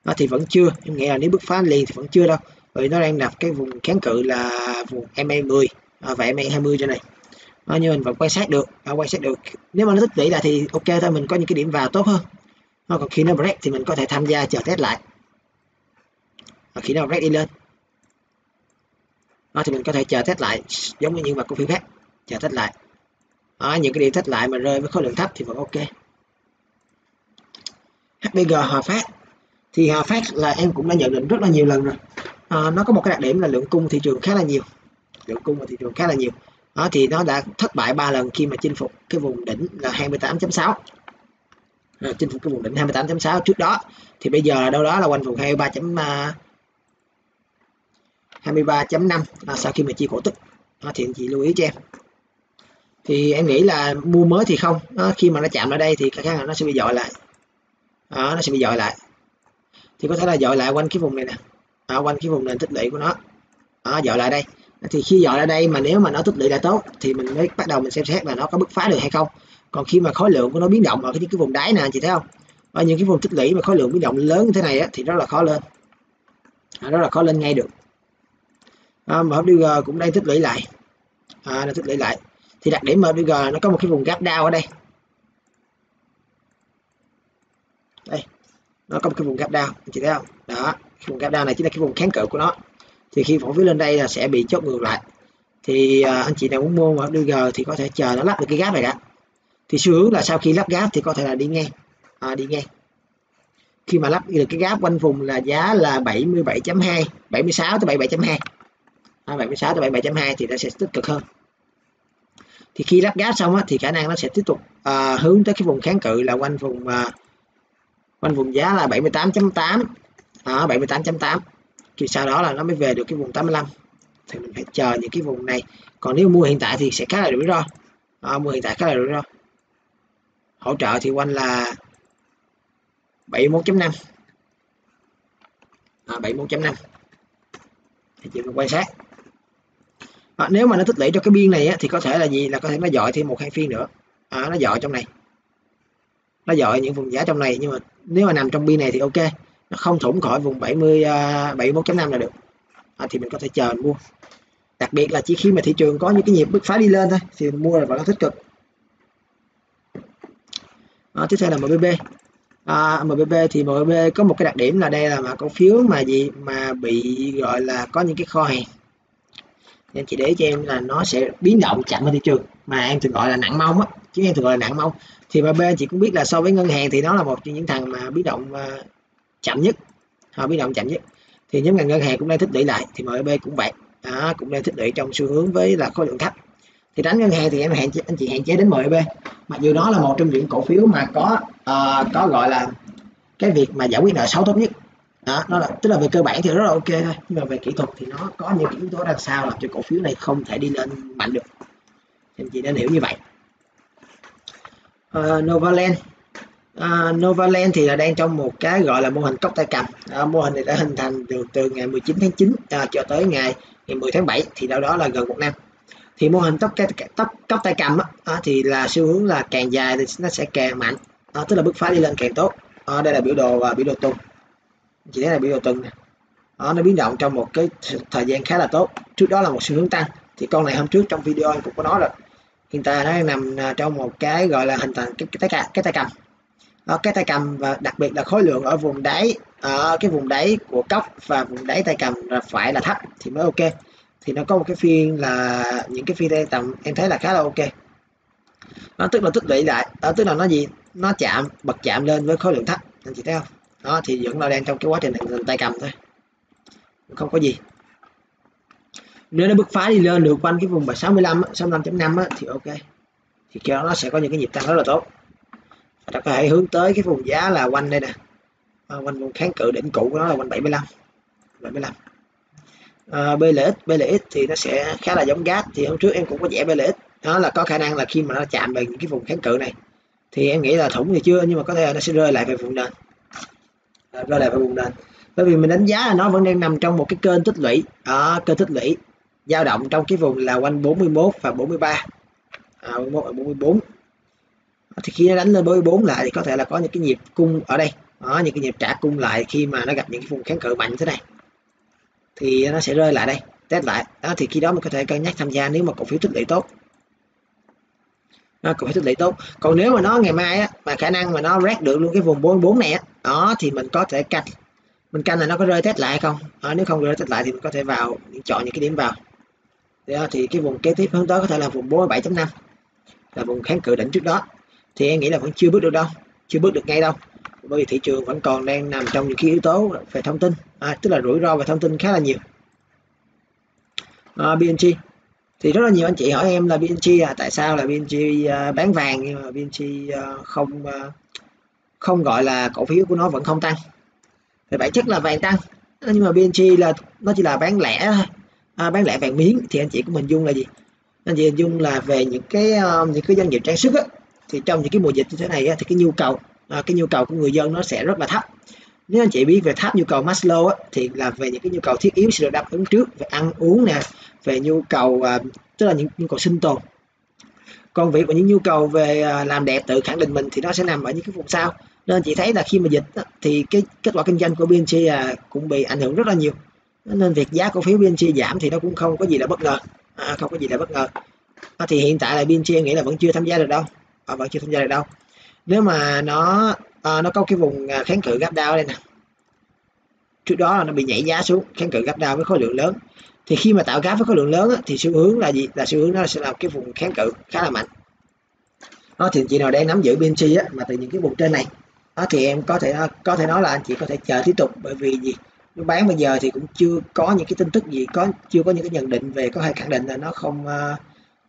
nó thì vẫn chưa em nghĩ là nếu bứt phá liền thì vẫn chưa đâu bởi nó đang đặt cái vùng kháng cự là vùng MA10 à, và MA20 trên này. Nó như mình vẫn quan sát được à, quan sát được. Nếu mà nó tích lũy lại thì ok thôi mình có những cái điểm vào tốt hơn. Nó còn khi nó break thì mình có thể tham gia chờ test lại. Và khi nó break đi lên đó, thì mình có thể chờ test lại giống như những mặt cổ phiếu khác. Chờ test lại. Đó, những cái điểm test lại mà rơi với khối lượng thấp thì vẫn ok. HBG Hòa Phát. Thì Hòa Phát là em cũng đã nhận định rất là nhiều lần rồi. À, nó có một cái đặc điểm là lượng cung thị trường khá là nhiều. Lượng cung và thị trường khá là nhiều. Đó thì nó đã thất bại ba lần khi mà chinh phục cái vùng đỉnh là 28.6 à, ờ, chinh phục cái vùng đỉnh 28.6 trước đó thì bây giờ là đâu đó là quanh vùng 23. 23.5 à, sau khi mà chia cổ tức. À, thì anh chị lưu ý cho em. Thì em nghĩ là mua mới thì không. À, khi mà nó chạm ở đây thì khả năng là nó sẽ bị dội lại. À, nó sẽ bị dội lại. Thì có thể là dội lại quanh cái vùng này nè. À, quanh cái vùng nền tích lũy của nó. À, dội lại đây. Thì khi dội ra đây mà nếu mà nó tích lũy đã tốt thì mình mới bắt đầu mình xem xét là nó có bứt phá được hay không. Còn khi mà khối lượng của nó biến động ở cái, cái vùng đáy nè chị thấy không? Ở những cái vùng tích lũy mà khối lượng biến động lớn như thế này á, thì rất là khó lên. À, rất là khó lên ngay được à, MWG cũng đang tích lũy lại. À, nó tích lũy lại. Thì đặc điểm MWG nó có một cái vùng gap down ở đây. Đây nó có một cái vùng gap down chị thấy không? Đó cái vùng gap down này chính là cái vùng kháng cự của nó. Thì khi cổ phiếu lên đây là sẽ bị chốt ngược lại. Thì à, anh chị nào muốn mua MWG thì có thể chờ nó lắp được cái gap này đã. Thì xu hướng là sau khi lắp gap thì có thể là đi ngang. À, đi ngang. Khi mà lắp được cái gap quanh vùng là giá là 77.2 76 tới 77.2 76 tới 77.2 thì nó sẽ tích cực hơn. Thì khi lắp gáp xong á, thì khả năng nó sẽ tiếp tục à, hướng tới cái vùng kháng cự là quanh vùng à, quanh vùng giá là 78.8 à, 78.8 thì sau đó là nó mới về được cái vùng 85 thì mình phải chờ những cái vùng này. Còn nếu mua hiện tại thì sẽ khá là rủi ro. À, mua hiện tại khá là rủi ro. Hỗ trợ thì quanh là 71.5 à, 71.5 thì chị quan sát à, nếu mà nó tích lũy cho cái biên này á, thì có thể là gì? Là có thể nó dọi thêm một hai phiên nữa. À, nó dọi trong này. Nó dọi những vùng giá trong này nhưng mà nếu mà nằm trong biên này thì ok. Nó không thủng khỏi vùng 70 uh, 71.5 là được. À, thì mình có thể chờ mình mua. Đặc biệt là chỉ khi mà thị trường có những cái nhịp bứt phá đi lên thôi thì mình mua là vẫn tích cực. À, tiếp theo là MBB à, MBB thì MBB có một cái đặc điểm là đây là mà cổ phiếu mà gì? Mà bị gọi là có những cái kho hàng em chỉ để cho em là nó sẽ biến động chậm hơn thị trường. Mà em thường gọi là nặng mông á chứ em thường gọi là nặng mông. Thì MB chị cũng biết là so với ngân hàng thì nó là một trong những thằng mà biến động à, chậm nhất. Họ biến động chậm nhất. Thì nhóm ngành ngân hàng cũng đang thích lũy lại thì MB cũng vậy. Đó, cũng đang thích lũy trong xu hướng với là khối lượng thấp. Thì đánh ngân hàng thì em hạn anh chị hạn chế đến MB mặc dù đó là một trong những cổ phiếu mà có uh, có gọi là cái việc mà giải quyết nợ xấu tốt nhất đó nó là tức là về cơ bản thì rất là ok thôi nhưng mà về kỹ thuật thì nó có những yếu tố đằng sau làm cho cổ phiếu này không thể đi lên mạnh được. Anh chị nên hiểu như vậy. Uh, Novaland. Uh, Novaland thì là đang trong một cái gọi là mô hình cốc tay cầm. Uh, mô hình này đã hình thành từ từ ngày 19 tháng 9 uh, à, cho tới ngày ngày 10 tháng 7 thì đâu đó là gần một năm. Thì mô hình tóc cái tóc cốc tay cầm á, thì là xu hướng là càng dài thì nó sẽ càng mạnh. À, tức là bứt phá đi lên càng tốt. À, đây là biểu đồ và biểu đồ tuần chỉ thấy là biểu đồ tuần này. Đó, nó biến động trong một cái thời gian khá là tốt. Trước đó là một xu hướng tăng thì con này hôm trước trong video anh cũng có nói rồi. Hiện tại nó nằm à, trong một cái gọi là hình thành cái, cái tay cái tay cầm. Đó, cái tay cầm và đặc biệt là khối lượng ở vùng đáy ở cái vùng đáy của cốc và vùng đáy tay cầm là phải là thấp thì mới ok. Thì nó có một cái phiên là những cái phiên đây tầm em thấy là khá là ok. Nó tức là tích lũy lại. Đó, tức là nó gì? Nó chạm bật chạm lên với khối lượng thấp. Anh chị thấy không? Đó thì vẫn là đang trong cái quá trình hình tay cầm thôi. Không có gì. Nếu nó bứt phá đi lên được quanh cái vùng 65 65.5 thì ok. Thì cho nó sẽ có những cái nhịp tăng rất là tốt. Ta có thể hướng tới cái vùng giá là quanh đây nè. À, quanh vùng kháng cự đỉnh cũ của nó là quanh 75 75 à, BLX BLX thì nó sẽ khá là giống gas thì hôm trước em cũng có vẽ BLX đó là có khả năng là khi mà nó chạm về những cái vùng kháng cự này thì em nghĩ là thủng thì chưa nhưng mà có thể là nó sẽ rơi lại về vùng nền rơi lại vào vùng nền bởi vì mình đánh giá là nó vẫn đang nằm trong một cái kênh tích lũy. Ở à, kênh tích lũy dao động trong cái vùng là quanh 41 và 43 à, 41 và 44 thì khi nó đánh lên 44 lại thì có thể là có những cái nhịp cung ở đây. Đó, những cái nhịp trả cung lại khi mà nó gặp những cái vùng kháng cự mạnh như thế này. Thì nó sẽ rơi lại đây test lại. Đó thì khi đó mình có thể cân nhắc tham gia nếu mà cổ phiếu tích lũy tốt. Ờ, nó cũng phải tích lũy tốt. Còn nếu mà nó ngày mai á, mà khả năng mà nó rác được luôn cái vùng 44 này á, đó thì mình có thể canh. Mình canh là nó có rơi test lại không? Đó, nếu không rơi test lại thì mình có thể vào chọn những cái điểm vào. Đó, thì cái vùng kế tiếp hướng tới có thể là vùng 47.5 là vùng kháng cự đỉnh trước đó. Thì em nghĩ là vẫn chưa bước được đâu chưa bước được ngay đâu. Bởi vì thị trường vẫn còn đang nằm trong những cái yếu tố về thông tin. À, tức là rủi ro về thông tin khá là nhiều. Ờ, à, BNG thì rất là nhiều anh chị hỏi em là BNG à tại sao là BNG à, bán vàng nhưng mà BNG à, không à, không gọi là cổ phiếu của nó vẫn không tăng. Thì bản chất là vàng tăng nhưng mà BNG là nó chỉ là bán lẻ à, bán lẻ vàng miếng thì anh chị cũng mình dung là gì? Anh chị hình dung là về những cái à, những cái doanh nghiệp trang sức á, thì trong những cái mùa dịch như thế này á, thì cái nhu cầu à, cái nhu cầu của người dân nó sẽ rất là thấp nếu anh chị biết về tháp nhu cầu Maslow á, thì là về những cái nhu cầu thiết yếu sẽ được đáp ứng trước về ăn uống nè về nhu cầu à, tức là những nhu cầu sinh tồn. Còn việc và những nhu cầu về à, làm đẹp tự khẳng định mình thì nó sẽ nằm ở những cái vùng sau. Nên chị thấy là khi mà dịch á, thì cái kết quả kinh doanh của BNG à, cũng bị ảnh hưởng rất là nhiều. Nên việc giá cổ phiếu BNG giảm thì nó cũng không có gì là bất ngờ. À, không có gì là bất ngờ. À, thì hiện tại là BNG nghĩ là vẫn chưa tham gia được đâu. À, vẫn chưa tham gia được đâu. Nếu mà nó à, nó có cái vùng à, kháng cự gap down đây nè. Trước đó là nó bị nhảy giá xuống kháng cự gap down với khối lượng lớn. Thì khi mà tạo gap với khối lượng lớn á, thì xu hướng là gì? Là xu hướng nó sẽ là cái vùng kháng cự khá là mạnh. Đó thì chị nào đang nắm giữ BNC á, mà từ những cái vùng trên này đó thì em có thể có thể nói là anh chị có thể chờ tiếp tục. Bởi vì gì? Nó bán bây giờ thì cũng chưa có những cái tin tức gì có chưa có những cái nhận định về có thể khẳng định là nó không uh,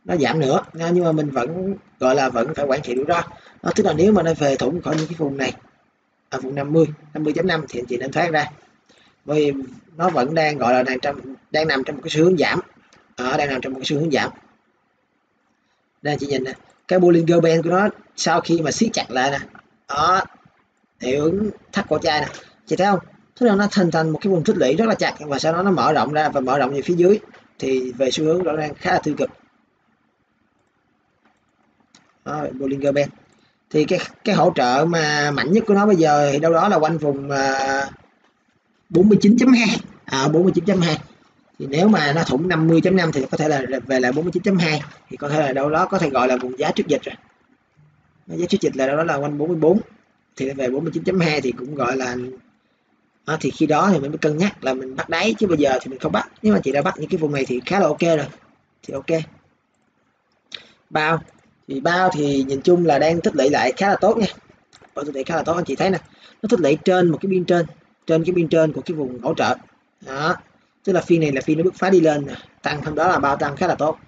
nó giảm nữa. Ờ, nhưng mà mình vẫn gọi là vẫn phải quản trị rủi ro. Đó, tức là nếu mà nó về thủng khỏi những cái vùng này ở vùng 50 50.5 thì anh chị nên thoát ra. Vì nó vẫn đang gọi là đang trong đang nằm trong một cái xu hướng giảm. Ở đang nằm trong một cái xu hướng giảm. Đây chị nhìn nè cái Bollinger Band của nó sau khi mà siết chặt lại nè đó hiệu ứng thắt cổ chai nè. Chị thấy không? Tức là nó thành thành một cái vùng tích lũy rất là chặt và sau đó nó mở rộng ra và mở rộng về phía dưới. Thì về xu hướng rõ ràng khá là tiêu cực đó, Bollinger Band. Thì cái cái hỗ trợ mà mạnh nhất của nó bây giờ thì đâu đó là quanh vùng ờ, uh, 49.2 à 49.2 thì nếu mà nó thủng 50.5 thì có thể là về lại 49.2 thì có thể là đâu đó có thể gọi là vùng giá trước dịch rồi. Giá trước dịch là đâu đó là quanh 44 thì về 49.2 thì cũng gọi là à, thì khi đó thì mình mới cân nhắc là mình bắt đáy chứ bây giờ thì mình không bắt. Nếu mà chị đã bắt những cái vùng này thì khá là ok rồi. Thì ok. Bao? Thì bao thì nhìn chung là đang tích lũy lại khá là tốt nha. Bao tích lũy khá là tốt, anh chị thấy nè. Nó tích lũy trên một cái biên trên trên cái biên trên của cái vùng hỗ trợ. Đó. Tức là phiên này là phiên nó bứt phá đi lên tăng, hôm đó là bao tăng khá là tốt.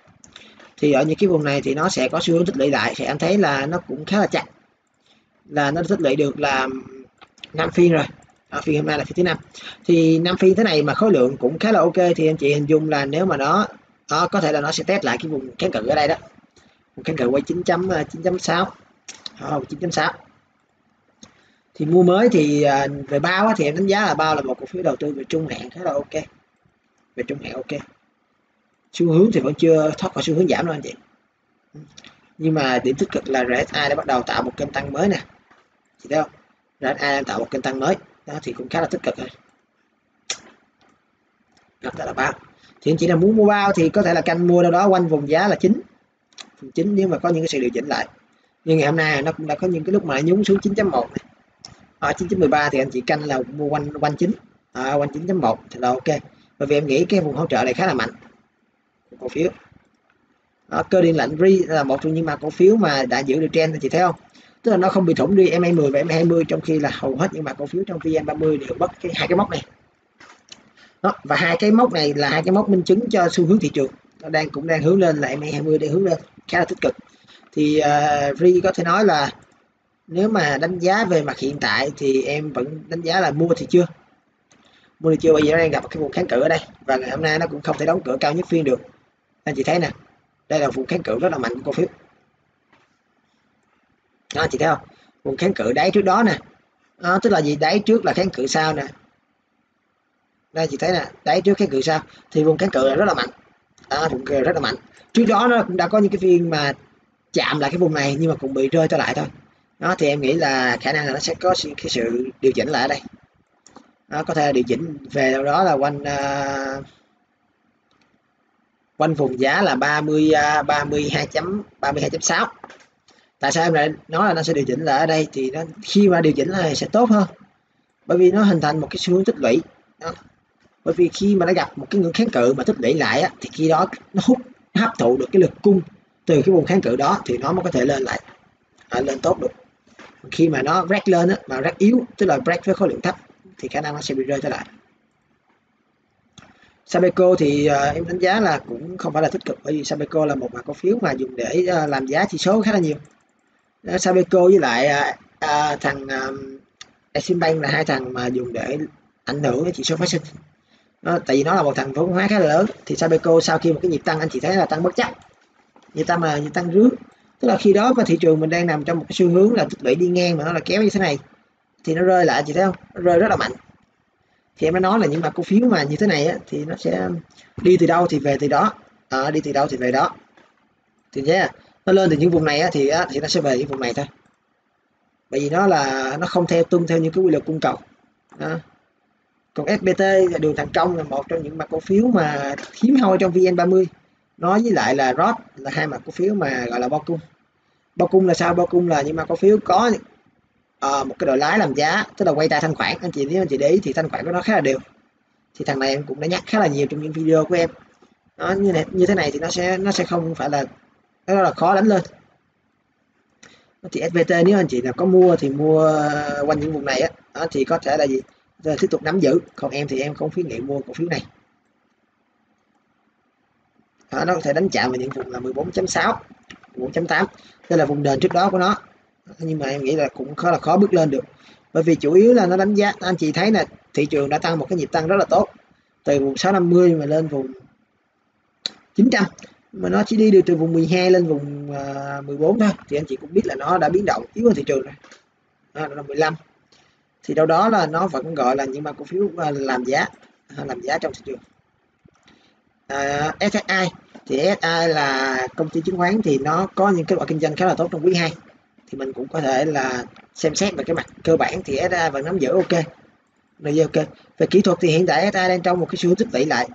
Thì ở những cái vùng này thì nó sẽ có xu hướng tích lũy lại, thì anh thấy là nó cũng khá là chặt. Là nó tích lũy được là năm phiên rồi. Ở phiên hôm nay là phiên thứ năm. Thì năm phiên thế này mà khối lượng cũng khá là ok, thì anh chị hình dung là nếu mà nó nó có thể là nó sẽ test lại cái vùng kháng cự ở đây đó một căn cờ quay 9.9.6 9.6 ờ, ờ, thì mua mới thì ờ, về bao thì em đánh giá là bao là một cổ phiếu đầu tư về trung hạn khá là ok. Về trung hạn ok. Xu hướng thì vẫn chưa, thoát khỏi xu hướng giảm đâu anh chị. Nhưng mà điểm tích cực là RSI đã bắt đầu tạo một kênh tăng mới nè. Chị thấy không? RSI đang tạo một kênh tăng mới. Đó, thì cũng khá là tích cực rồi. Đặt ra là bao. Thì anh chị là muốn mua bao thì có thể là canh mua đâu đó quanh vùng giá là 9 phần 9 nếu mà có những cái sự điều chỉnh lại. Như ngày hôm nay nó cũng đã có những cái lúc mà nhúng xuống 9.1 ở 9.13 thì anh chị canh là mua quanh quanh 9 à, quanh 9.1 thì là ok. Bởi vì em nghĩ cái vùng hỗ trợ này khá là mạnh. Cổ phiếu. Đó, cơ điện lạnh ri là một trong những mà cổ phiếu mà đã giữ được trend anh chị thấy không? Tức là nó không bị thủng đi em 10 và em 20 trong khi là hầu hết những mã cổ phiếu trong vn 30 đều mất cái hai cái mốc này. Đó, và hai cái mốc này là hai cái mốc minh chứng cho xu hướng thị trường nó đang cũng đang hướng lên lại MA20 đang hướng lên khá là tích cực. Thì uh, Ri có thể nói là nếu mà đánh giá về mặt hiện tại thì em vẫn đánh giá là mua thì chưa. Mua thì chưa bây giờ đang gặp cái vùng kháng cự ở đây và ngày hôm nay nó cũng không thể đóng cửa cao nhất phiên được. Anh chị thấy nè đây là vùng kháng cự rất là mạnh của cổ phiếu. Đó chị thấy không? Vùng kháng cự đáy trước đó nè. Đó, tức là gì? Đáy trước là kháng cự sau nè. Đây chị thấy nè đáy trước kháng cự sau. Thì vùng kháng cự là rất là mạnh đó, vùng rất là mạnh. Trước đó nó cũng đã có những cái phiên mà chạm lại cái vùng này nhưng mà cũng bị rơi trở lại thôi. Đó thì em nghĩ là khả năng là nó sẽ có cái sự điều chỉnh lại ở đây. Nó có thể điều chỉnh về đâu đó là quanh uh, quanh vùng giá là 30 uh, 32 chấm 32.6 tại sao em lại nói là nó sẽ điều chỉnh lại ở đây? Thì nó khi mà điều chỉnh lại sẽ tốt hơn. Bởi vì nó hình thành một cái xu hướng tích lũy. Đó bởi vì khi mà nó gặp một cái ngưỡng kháng cự mà tích lũy lại á, thì khi đó nó hút hấp thụ được cái lực cung từ cái vùng kháng cự đó thì nó mới có thể lên lại. À, lên tốt được. Khi mà nó break lên á, mà break yếu tức là break với khối lượng thấp thì khả năng nó sẽ bị rơi trở lại. Sabeco thì uh, em đánh giá là cũng không phải là tích cực bởi vì Sabeco là một mã cổ phiếu mà dùng để uh, làm giá chỉ số khá là nhiều. Ờ, uh, Sabeco với lại uh, uh, thằng exim Eximbank là hai thằng mà dùng để ảnh hưởng đến chỉ số phát sinh nó, tại vì nó là một thằng vốn hóa khá là lớn. Thì Sabeco sau khi một cái nhịp tăng anh chị thấy là tăng bất chấp nhịp tăng là nhịp tăng rước tức là khi đó mà thị trường mình đang nằm trong một cái xu hướng là tích lũy đi ngang mà nó là kéo như thế này thì nó rơi lại chị thấy không? Nó rơi rất là mạnh. Thì em mới nói là những mặt cổ phiếu mà như thế này á, thì nó sẽ đi từ đâu thì về từ đó. À, đi từ đâu thì về đó. Thì thế nó lên từ những vùng này á, thì á, thì nó sẽ về những vùng này thôi. Bởi vì nó là nó không theo tuân theo những cái quy luật cung cầu. Đó còn FPT đường thành công là một trong những mặt cổ phiếu mà hiếm hoi trong VN30 nói với lại là ROT là hai mặt cổ phiếu mà gọi là bao cung. Bao cung là sao? Bao cung là những mặt cổ phiếu có uh, một cái đội lái làm giá tức là quay ra thanh khoản. Anh chị nếu anh chị để ý thì thanh khoản của nó khá là đều. Thì thằng này em cũng đã nhắc khá là nhiều trong những video của em. Nó như này như thế này thì nó sẽ nó sẽ không phải là nó là khó đánh lên. Thì SVT nếu anh chị nào có mua thì mua quanh những vùng này á. Thì có thể là gì? Tiếp tục nắm giữ. Còn em thì em không khuyến nghị mua cổ phiếu này. Đó, nó có thể đánh chạm vào những vùng là 14.6 14.8 đây là vùng đền trước đó của nó. Nhưng mà em nghĩ là cũng khá là khó bước lên được. Bởi vì chủ yếu là nó đánh giá anh chị thấy là thị trường đã tăng một cái nhịp tăng rất là tốt. Từ vùng 650 mà lên vùng 900 mà nó chỉ đi được từ vùng 12 lên vùng à, 14 thôi. Thì anh chị cũng biết là nó đã biến động yếu hơn thị trường rồi. Đó là 15 thì đâu đó là nó vẫn gọi là những mã cổ phiếu à, làm giá à, làm giá trong thị trường. À, uh, SSI thì SSI là công ty chứng khoán thì nó có những kết quả kinh doanh khá là tốt trong quý 2 thì mình cũng có thể là xem xét về cái mặt cơ bản thì SSI vẫn nắm giữ ok. Rồi ok. Về kỹ thuật thì hiện tại SSI đang trong một cái xu hướng tích lũy lại.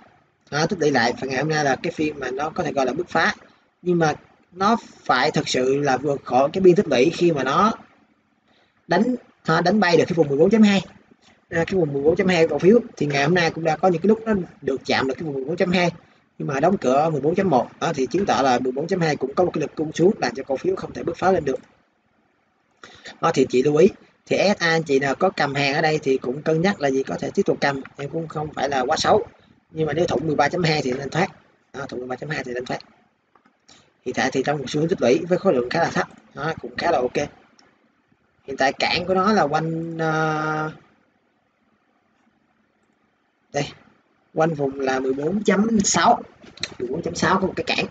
À, tích lũy lại và ngày hôm nay là cái phiên mà nó có thể gọi là bứt phá. Nhưng mà nó phải thật sự là vượt khỏi cái biên tích lũy khi mà nó đánh ha, đánh bay được cái vùng 14.2 à, cái vùng 14.2 cổ phiếu thì ngày hôm nay cũng đã có những cái lúc nó được chạm được cái vùng 14.2 nhưng mà đóng cửa 14.1 à, thì chứng tỏ là 14.2 cũng có một cái lực cung xuống làm cho cổ phiếu không thể bứt phá lên được. À, thì chị lưu ý thì SA anh chị nào có cầm hàng ở đây thì cũng cân nhắc là gì có thể tiếp tục cầm em cũng không phải là quá xấu. Nhưng mà nếu thủng 13.2 thì nên thoát. À, thủng 13.2 thì nên thoát. Hiện tại thì trong một xu hướng tích lũy với khối lượng khá là thấp đó, cũng khá là ok hiện tại cản của nó là quanh uh, đây quanh vùng là 14.6 14.6 có một cái cản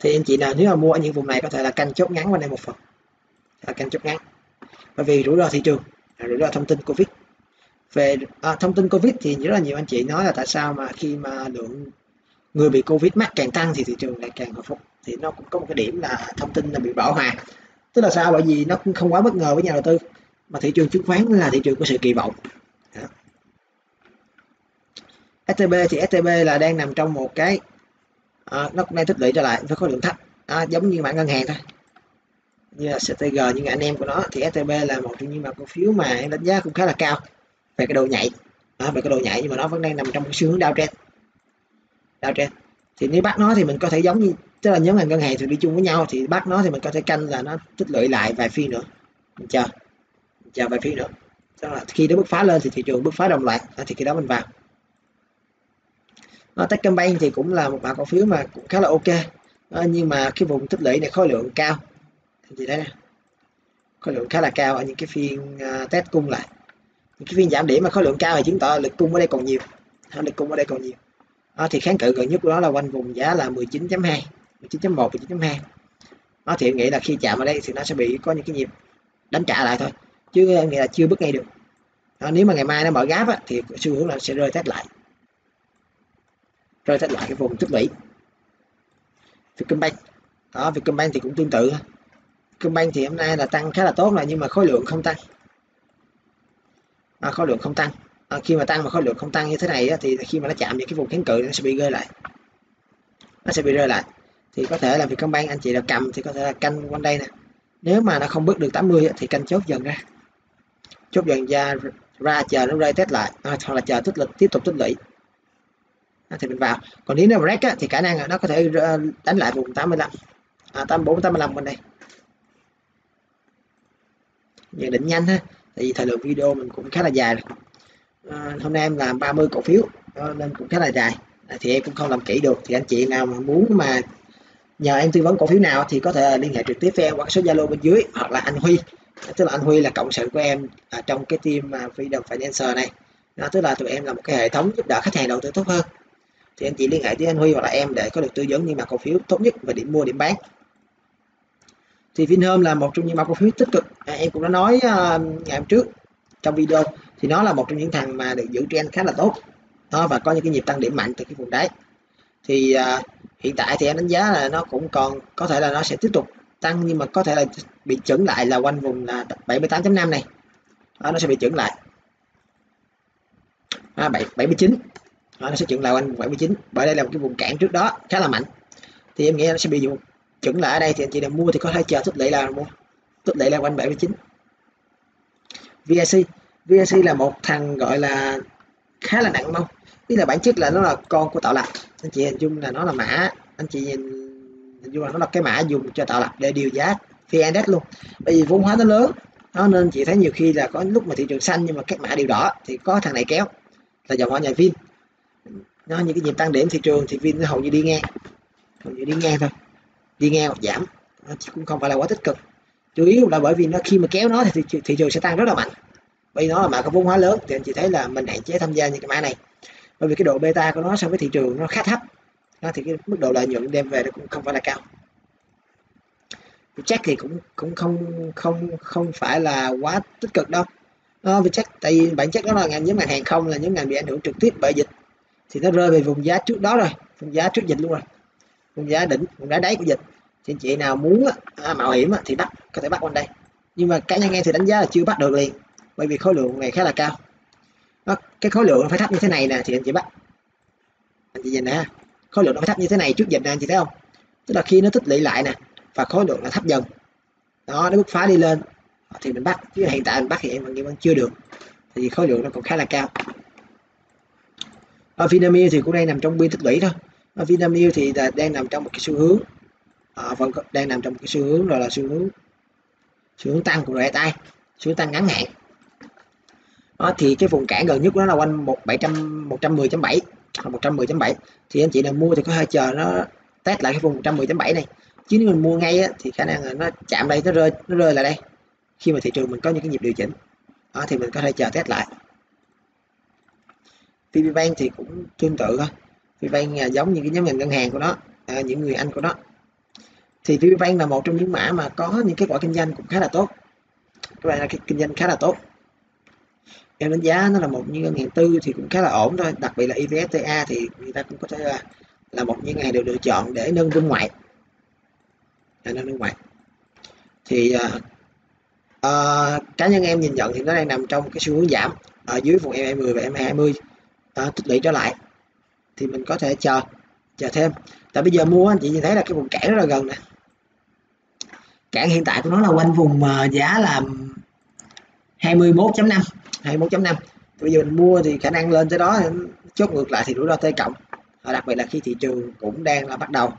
thì anh chị nào nếu mà mua ở những vùng này có thể là canh chốt ngắn quanh đây một phần là canh chốt ngắn. Bởi vì rủi ro thị trường rủi ro thông tin covid. Về à, thông tin covid thì rất là nhiều anh chị nói là tại sao mà khi mà lượng người bị covid mắc càng tăng thì thị trường lại càng hồi phục. Thì nó cũng có một cái điểm là thông tin là bị bảo hòa tức là sao? Bởi vì nó cũng không quá bất ngờ với nhà đầu tư. Mà thị trường chứng khoán là thị trường có sự kỳ vọng. Dạ. Đó. STB thì STB là đang nằm trong một cái à, nó cũng đang tích lũy trở lại với khối lượng thấp. À, giống như mạng ngân hàng thôi. Như là CTG như anh em của nó thì STB là một trong những mã cổ phiếu mà em đánh giá cũng khá là cao về cái độ nhảy à, về cái độ nhảy nhưng mà nó vẫn đang nằm trong xu hướng downtrend. Downtrend. Thì nếu bắt nó thì mình có thể giống như tức là nhóm ngành ngân hàng thì đi chung với nhau thì bắt nó thì mình có thể canh là nó tích lũy lại vài phiên nữa. Mình chờ. Mình chờ vài phiên nữa. Tức là khi nó bứt phá lên thì thị trường bứt phá đồng loạt thì khi đó mình vào. Nó Techcombank thì cũng là một mã cổ phiếu mà cũng khá là ok. Đó, nhưng mà cái vùng tích lũy này khối lượng cao. Gì đấy khối lượng khá là cao ở những cái phiên uh, test cung lại. Những cái phiên giảm điểm mà khối lượng cao thì chứng tỏ lực cung ở đây còn nhiều. Lực cung ở đây còn nhiều. Đó, thì kháng cự gần nhất của nó là quanh vùng giá là 19.2 19.1 19.2 nó thì nghĩ là khi chạm vào đây thì nó sẽ bị có những cái nhịp đánh trả lại thôi chứ ờ, nghĩ là chưa bước ngay được. Đó, nếu mà ngày mai nó mở gáp á, thì xu hướng là sẽ rơi test lại. Rơi test lại cái vùng tích lũy. Vietcombank. Đó Vietcombank thì cũng tương tự. Vietcombank thì hôm nay là tăng khá là tốt rồi nhưng mà khối lượng không tăng. À, khối lượng không tăng. À, khi mà tăng mà khối lượng không tăng như thế này á, thì khi mà nó chạm những cái vùng kháng cự nó sẽ bị rơi lại. Nó sẽ bị rơi lại thì có thể là Vietcombank anh chị nào cầm thì có thể là canh quanh đây nè. Nếu mà nó không bước được 80 thì canh chốt dần ra. Chốt dần ra ra chờ nó rơi test lại à, hoặc là chờ tích lực tiếp tục tích lũy. À, thì mình vào. Còn nếu nó break á, thì khả năng là nó có thể ờ, đánh lại vùng 85 à, 84 85 bên đây. Nhận định nhanh ha. Tại vì thời lượng video mình cũng khá là dài rồi. À, hôm nay em làm 30 cổ phiếu ờ, nên cũng khá là dài. À, thì em cũng không làm kỹ được. Thì anh chị nào mà muốn mà nhờ em tư vấn cổ phiếu nào thì có thể liên hệ trực tiếp với em qua số Zalo bên dưới hoặc là anh Huy. Tức là anh Huy là cộng sự của em ở trong cái team à, Freedom Financial này. Đó, tức là tụi em là một cái hệ thống giúp đỡ khách hàng đầu tư tốt hơn. Thì anh chị liên hệ với anh Huy hoặc là em để có được tư vấn nhưng mà cổ phiếu tốt nhất về điểm mua điểm bán. Thì Vinhome là một trong những mã cổ phiếu tích cực. À, em cũng đã nói uh, ngày hôm trước trong video thì nó là một trong những thằng mà được giữ trend khá là tốt. Đó và có những cái nhịp tăng điểm mạnh từ cái vùng đáy. Thì uh, hiện tại thì em đánh giá là nó cũng còn có thể là nó sẽ tiếp tục tăng nhưng mà có thể là bị chững lại là quanh vùng là 78.5 này. Đó, nó sẽ bị chững lại. À, 7, 79 đó, nó sẽ chững lại quanh 79 bởi đây là một cái vùng cản trước đó khá là mạnh. Thì em nghĩ nó sẽ bị dùng chững lại ở đây thì anh chị nào mua thì có thể chờ tích lũy là mua tích lũy là quanh 79 VIC VIC là một thằng gọi là khá là nặng mông. Tức là bản chất là nó là con của tạo lập anh chị hình dung là nó là mã. Anh chị nhìn hình dung là nó là cái mã dùng cho tạo lập để điều giá phi index luôn. Bởi vì vốn hóa nó lớn nó nên chị thấy nhiều khi là có lúc mà thị trường xanh nhưng mà các mã đều đỏ thì có thằng này kéo là dòng họ nhà Vin. Nó những cái nhịp tăng điểm thị trường thì Vin nó hầu như đi ngang hầu như đi ngang thôi. Đi ngang hoặc giảm nó cũng không phải là quá tích cực. Chủ yếu là bởi vì nó khi mà kéo nó thì thị, thị trường sẽ tăng rất là mạnh. Bởi vì nó là mã có vốn hóa lớn thì anh chị thấy là mình hạn chế tham gia những cái mã này bởi vì cái độ beta của nó so với thị trường nó khá thấp. Đó, thì cái mức độ lợi nhuận đem về nó cũng không phải là cao. Chắc thì cũng cũng không không không phải là quá tích cực đâu. Nó vì chắc tại vì bản chất đó là ngành nhóm ngành hàng không là nhóm ngành bị ảnh hưởng trực tiếp bởi dịch. Thì nó rơi về vùng giá trước đó rồi vùng giá trước dịch luôn rồi. Vùng giá đỉnh vùng giá đáy của dịch. Thì chị nào muốn à, mạo hiểm thì bắt có thể bắt quanh đây. Nhưng mà cá nhân em thì đánh giá là chưa bắt được liền bởi vì khối lượng này khá là cao đó, cái khối lượng nó phải thấp như thế này nè thì anh chị bắt anh chị nhìn nè khối lượng nó phải thấp như thế này trước dịch nè anh chị thấy không? Tức là khi nó tích lũy lại nè và khối lượng nó thấp dần. Đó nó bứt phá đi lên. Thì mình bắt chứ hiện tại mình bắt thì em vẫn chưa được. Thì khối lượng nó còn khá là cao. Ở Vinamilk thì cũng đang nằm trong biên tích lũy thôi. Ở Vinamilk thì là đang nằm trong một cái xu hướng. À, vẫn đang nằm trong một cái xu hướng rồi là xu hướng xu hướng tăng của rẻ tay xu hướng tăng ngắn hạn đó, thì cái vùng cản gần nhất của nó là quanh một bảy trăm một trăm mười chấm bảy một trăm mười chấm bảy. Thì anh chị nào mua thì có hơi chờ nó test lại cái vùng một trăm mười chấm bảy này. Chứ nếu mình mua ngay á, thì khả năng là nó chạm đây nó rơi nó rơi lại đây. Khi mà thị trường mình có những cái nhịp điều chỉnh. Đó, thì mình có thể chờ test lại. VPBank thì cũng tương tự thôi. VPBank à, giống như cái nhóm ngành ngân hàng của nó à, những người anh của nó. Thì VPBank là một trong những mã mà có những kết quả kinh doanh cũng khá là tốt. Các bạn là cái kinh doanh khá là tốt em đánh giá nó là một như ngân hàng tư thì cũng khá là ổn thôi. Đặc biệt là EVSTA thì người ta cũng có thể là là một những ngành được lựa chọn để nâng vốn ngoại. Để nâng vốn ngoại. Thì uh, uh, cá nhân em nhìn nhận thì nó đang nằm trong cái xu hướng giảm ở dưới vùng M20 và M20 uh, à, tích lũy trở lại. Thì mình có thể chờ chờ thêm. Tại bây giờ mua anh chị nhìn thấy là cái vùng cản rất là gần nè. Cản hiện tại của nó là quanh vùng uh, giá là 21.5 21.5 bây giờ mình mua thì khả năng lên tới đó chốt ngược lại thì rủi ro t cộng. Đặc biệt là khi thị trường cũng đang là bắt đầu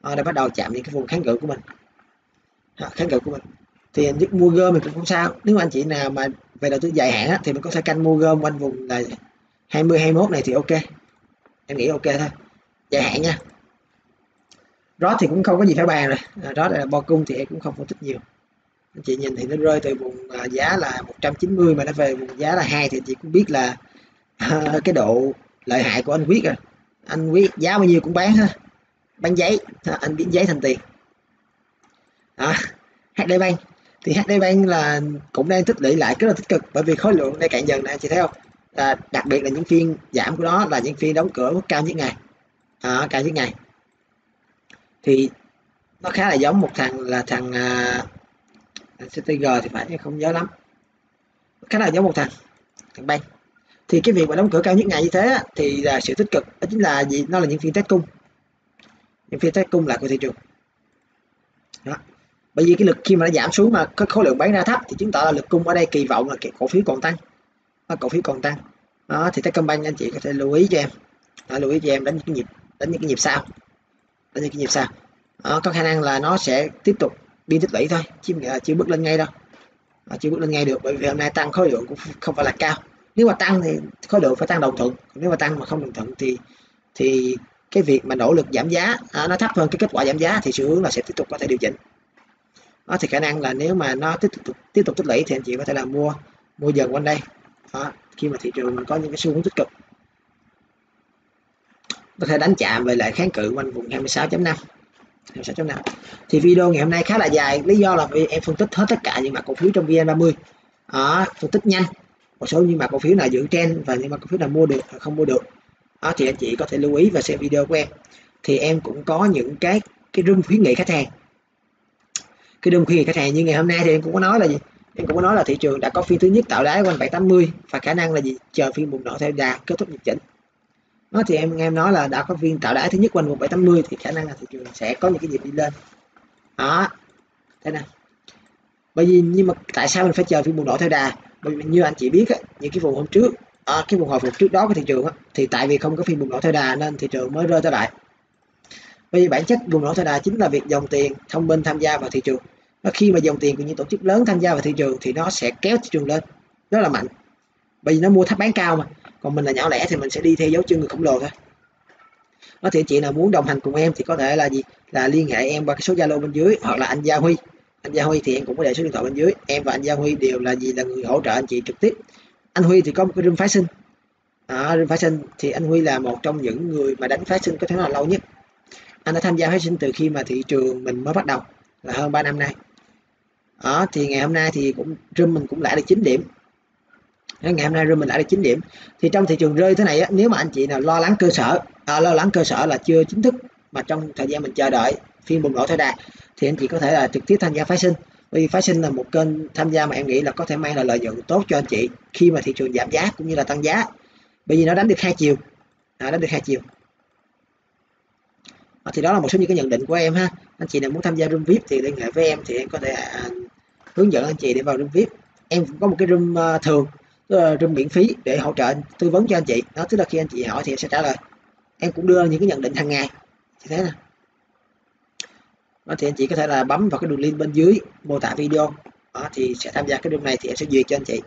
ờ, đang bắt đầu chạm những cái vùng kháng cự của mình. Ờ, kháng cự của mình. Thì mua gom thì cũng không sao. Nếu anh chị nào mà về đầu tư dài hạn á, thì mình có thể canh mua gom quanh vùng là 20 21 này thì ok. Em nghĩ ok thôi. Dài hạn nha. Đó thì cũng không có gì phải bàn rồi. Ờ, đó là bo cung thì em cũng không phân tích nhiều anh chị nhìn thì nó rơi từ vùng à, giá là 190 mà nó về vùng giá là hai thì chị cũng biết là à, cái độ lợi hại của anh quyết rồi. Anh quyết giá bao nhiêu cũng bán ha. Bán giấy à, anh biến giấy thành tiền. Đó HD Bank thì HD Bank là cũng đang tích lũy lại rất là tích cực bởi vì khối lượng đang cạn dần này anh chị thấy không? À, đặc biệt là những phiên giảm của nó là những phiên đóng cửa mức cao nhất ngày. À, cao nhất ngày. Thì nó khá là giống một thằng là thằng CTG thì phải nhưng không nhớ lắm. Khá là giống một thằng thằng bay thì cái việc mà đóng cửa cao nhất ngày như thế thì là sự tích cực đó chính là gì? Nó là những phiên test cung. Những phiên test cung là của thị trường. Đó. bởi vì cái lực khi mà nó giảm xuống mà có khối lượng bán ra thấp thì chứng tỏ là lực cung ở đây kỳ vọng là cái cổ phiếu còn tăng. Nó cổ phiếu còn tăng. Đó thì Techcombank anh chị có thể lưu ý cho em. Đó, lưu ý cho em đánh những cái nhịp đánh những cái nhịp sau. Đánh những cái nhịp sau. Đó, có khả năng là nó sẽ tiếp tục biên tích lũy thôi chứ là chưa bước lên ngay đâu. Mà chưa bước lên ngay được bởi vì hôm nay tăng khối lượng cũng không phải là cao. Nếu mà tăng thì khối lượng phải tăng đồng thuận. Nếu mà tăng mà không đồng thuận thì thì cái việc mà nỗ lực giảm giá à, nó thấp hơn cái kết quả giảm giá thì xu hướng là sẽ tiếp tục có thể điều chỉnh. Đó thì khả năng là nếu mà nó tiếp tục tiếp tục tích lũy thì anh chị có thể là mua mua dần quanh đây. Đó, khi mà thị trường có những cái xu hướng tích cực. Có thể đánh chạm về lại kháng cự quanh vùng 26.5 26.5 thì video ngày hôm nay khá là dài lý do là vì em phân tích hết tất cả những mặt cổ phiếu trong VN30 à, phân tích nhanh. Một số những mặt cổ phiếu nào giữ trend và những mặt cổ phiếu nào mua được và không mua được. Đó, thì anh chị có thể lưu ý và xem video của em. Thì em cũng có những cái cái room khuyến nghị khách hàng. Cái room khuyến nghị khách hàng như ngày hôm nay thì em cũng có nói là gì? Em cũng có nói là thị trường đã có phiên thứ nhất tạo đáy quanh 780 và khả năng là gì? Chờ phiên bùng nổ theo đà kết thúc nhịp chỉnh đó thì em nghe em nói là đã có phiên tạo đáy thứ nhất quanh 1780 thì khả năng là thị trường sẽ có những cái nhịp đi lên. Đó thế nào bởi vì nhưng mà tại sao mình phải chờ phiên bùng nổ theo đà? Bởi vì như anh chị biết á, những cái vùng hôm trước à, cái vùng hồi phục trước đó của thị trường á, thì tại vì không có phiên bùng nổ theo đà nên thị trường mới rơi trở lại bởi vì bản chất bùng nổ theo đà chính là việc dòng tiền thông minh tham gia vào thị trường. Nó khi mà dòng tiền của những tổ chức lớn tham gia vào thị trường thì nó sẽ kéo thị trường lên. Rất là mạnh. Bởi vì nó mua thấp bán cao mà còn mình là nhỏ lẻ thì mình sẽ đi theo dấu chân người khổng lồ thôi. Đó thì chị nào muốn đồng hành cùng em thì có thể là gì? Là liên hệ em qua cái số zalo bên dưới hoặc là anh Gia Huy. Anh Gia Huy thì em cũng có để số điện thoại bên dưới. Em và anh Gia Huy đều là gì? Là người hỗ trợ anh chị trực tiếp. Anh Huy thì có một cái room phái sinh. À, room phái sinh thì anh Huy là một trong những người mà đánh phái sinh có thể là lâu nhất. Anh đã tham gia phái sinh từ khi mà thị trường mình mới bắt đầu là hơn 3 năm nay. Đó thì ngày hôm nay thì cũng room mình cũng lại được 9 điểm ngày hôm nay rồi mình lại được 9 điểm. Thì trong thị trường rơi thế này á, nếu mà anh chị nào lo lắng cơ sở à, lo lắng cơ sở là chưa chính thức mà trong thời gian mình chờ đợi phiên bùng nổ thời đại thì anh chị có thể là trực tiếp tham gia phái sinh bởi vì phái sinh là một kênh tham gia mà em nghĩ là có thể mang lại lợi nhuận tốt cho anh chị khi mà thị trường giảm giá cũng như là tăng giá. Bởi vì nó đánh được hai chiều. À, đánh được hai chiều. À, thì đó là một số những cái nhận định của em ha. Anh chị nào muốn tham gia room vip thì liên hệ với em thì em có thể à, hướng dẫn anh chị để vào room vip. Em cũng có một cái room uh, thường. Ờ, tức room miễn phí để hỗ trợ tư vấn cho anh chị. Đó tức là khi anh chị hỏi thì em sẽ trả lời. Em cũng đưa những cái nhận định hàng ngày. Như thế nè. Đó, thì anh chị có thể là bấm vào cái đường link bên dưới mô tả video. Đó, thì sẽ tham gia cái room này thì em sẽ duyệt cho anh chị.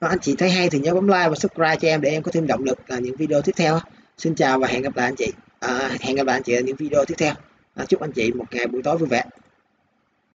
Đó, anh chị thấy hay thì nhớ bấm like và subscribe cho em để em có thêm động lực là những video tiếp theo xin chào và hẹn gặp lại anh chị. À, hẹn gặp lại anh chị ở những video tiếp theo. À, chúc anh chị một ngày buổi tối vui vẻ.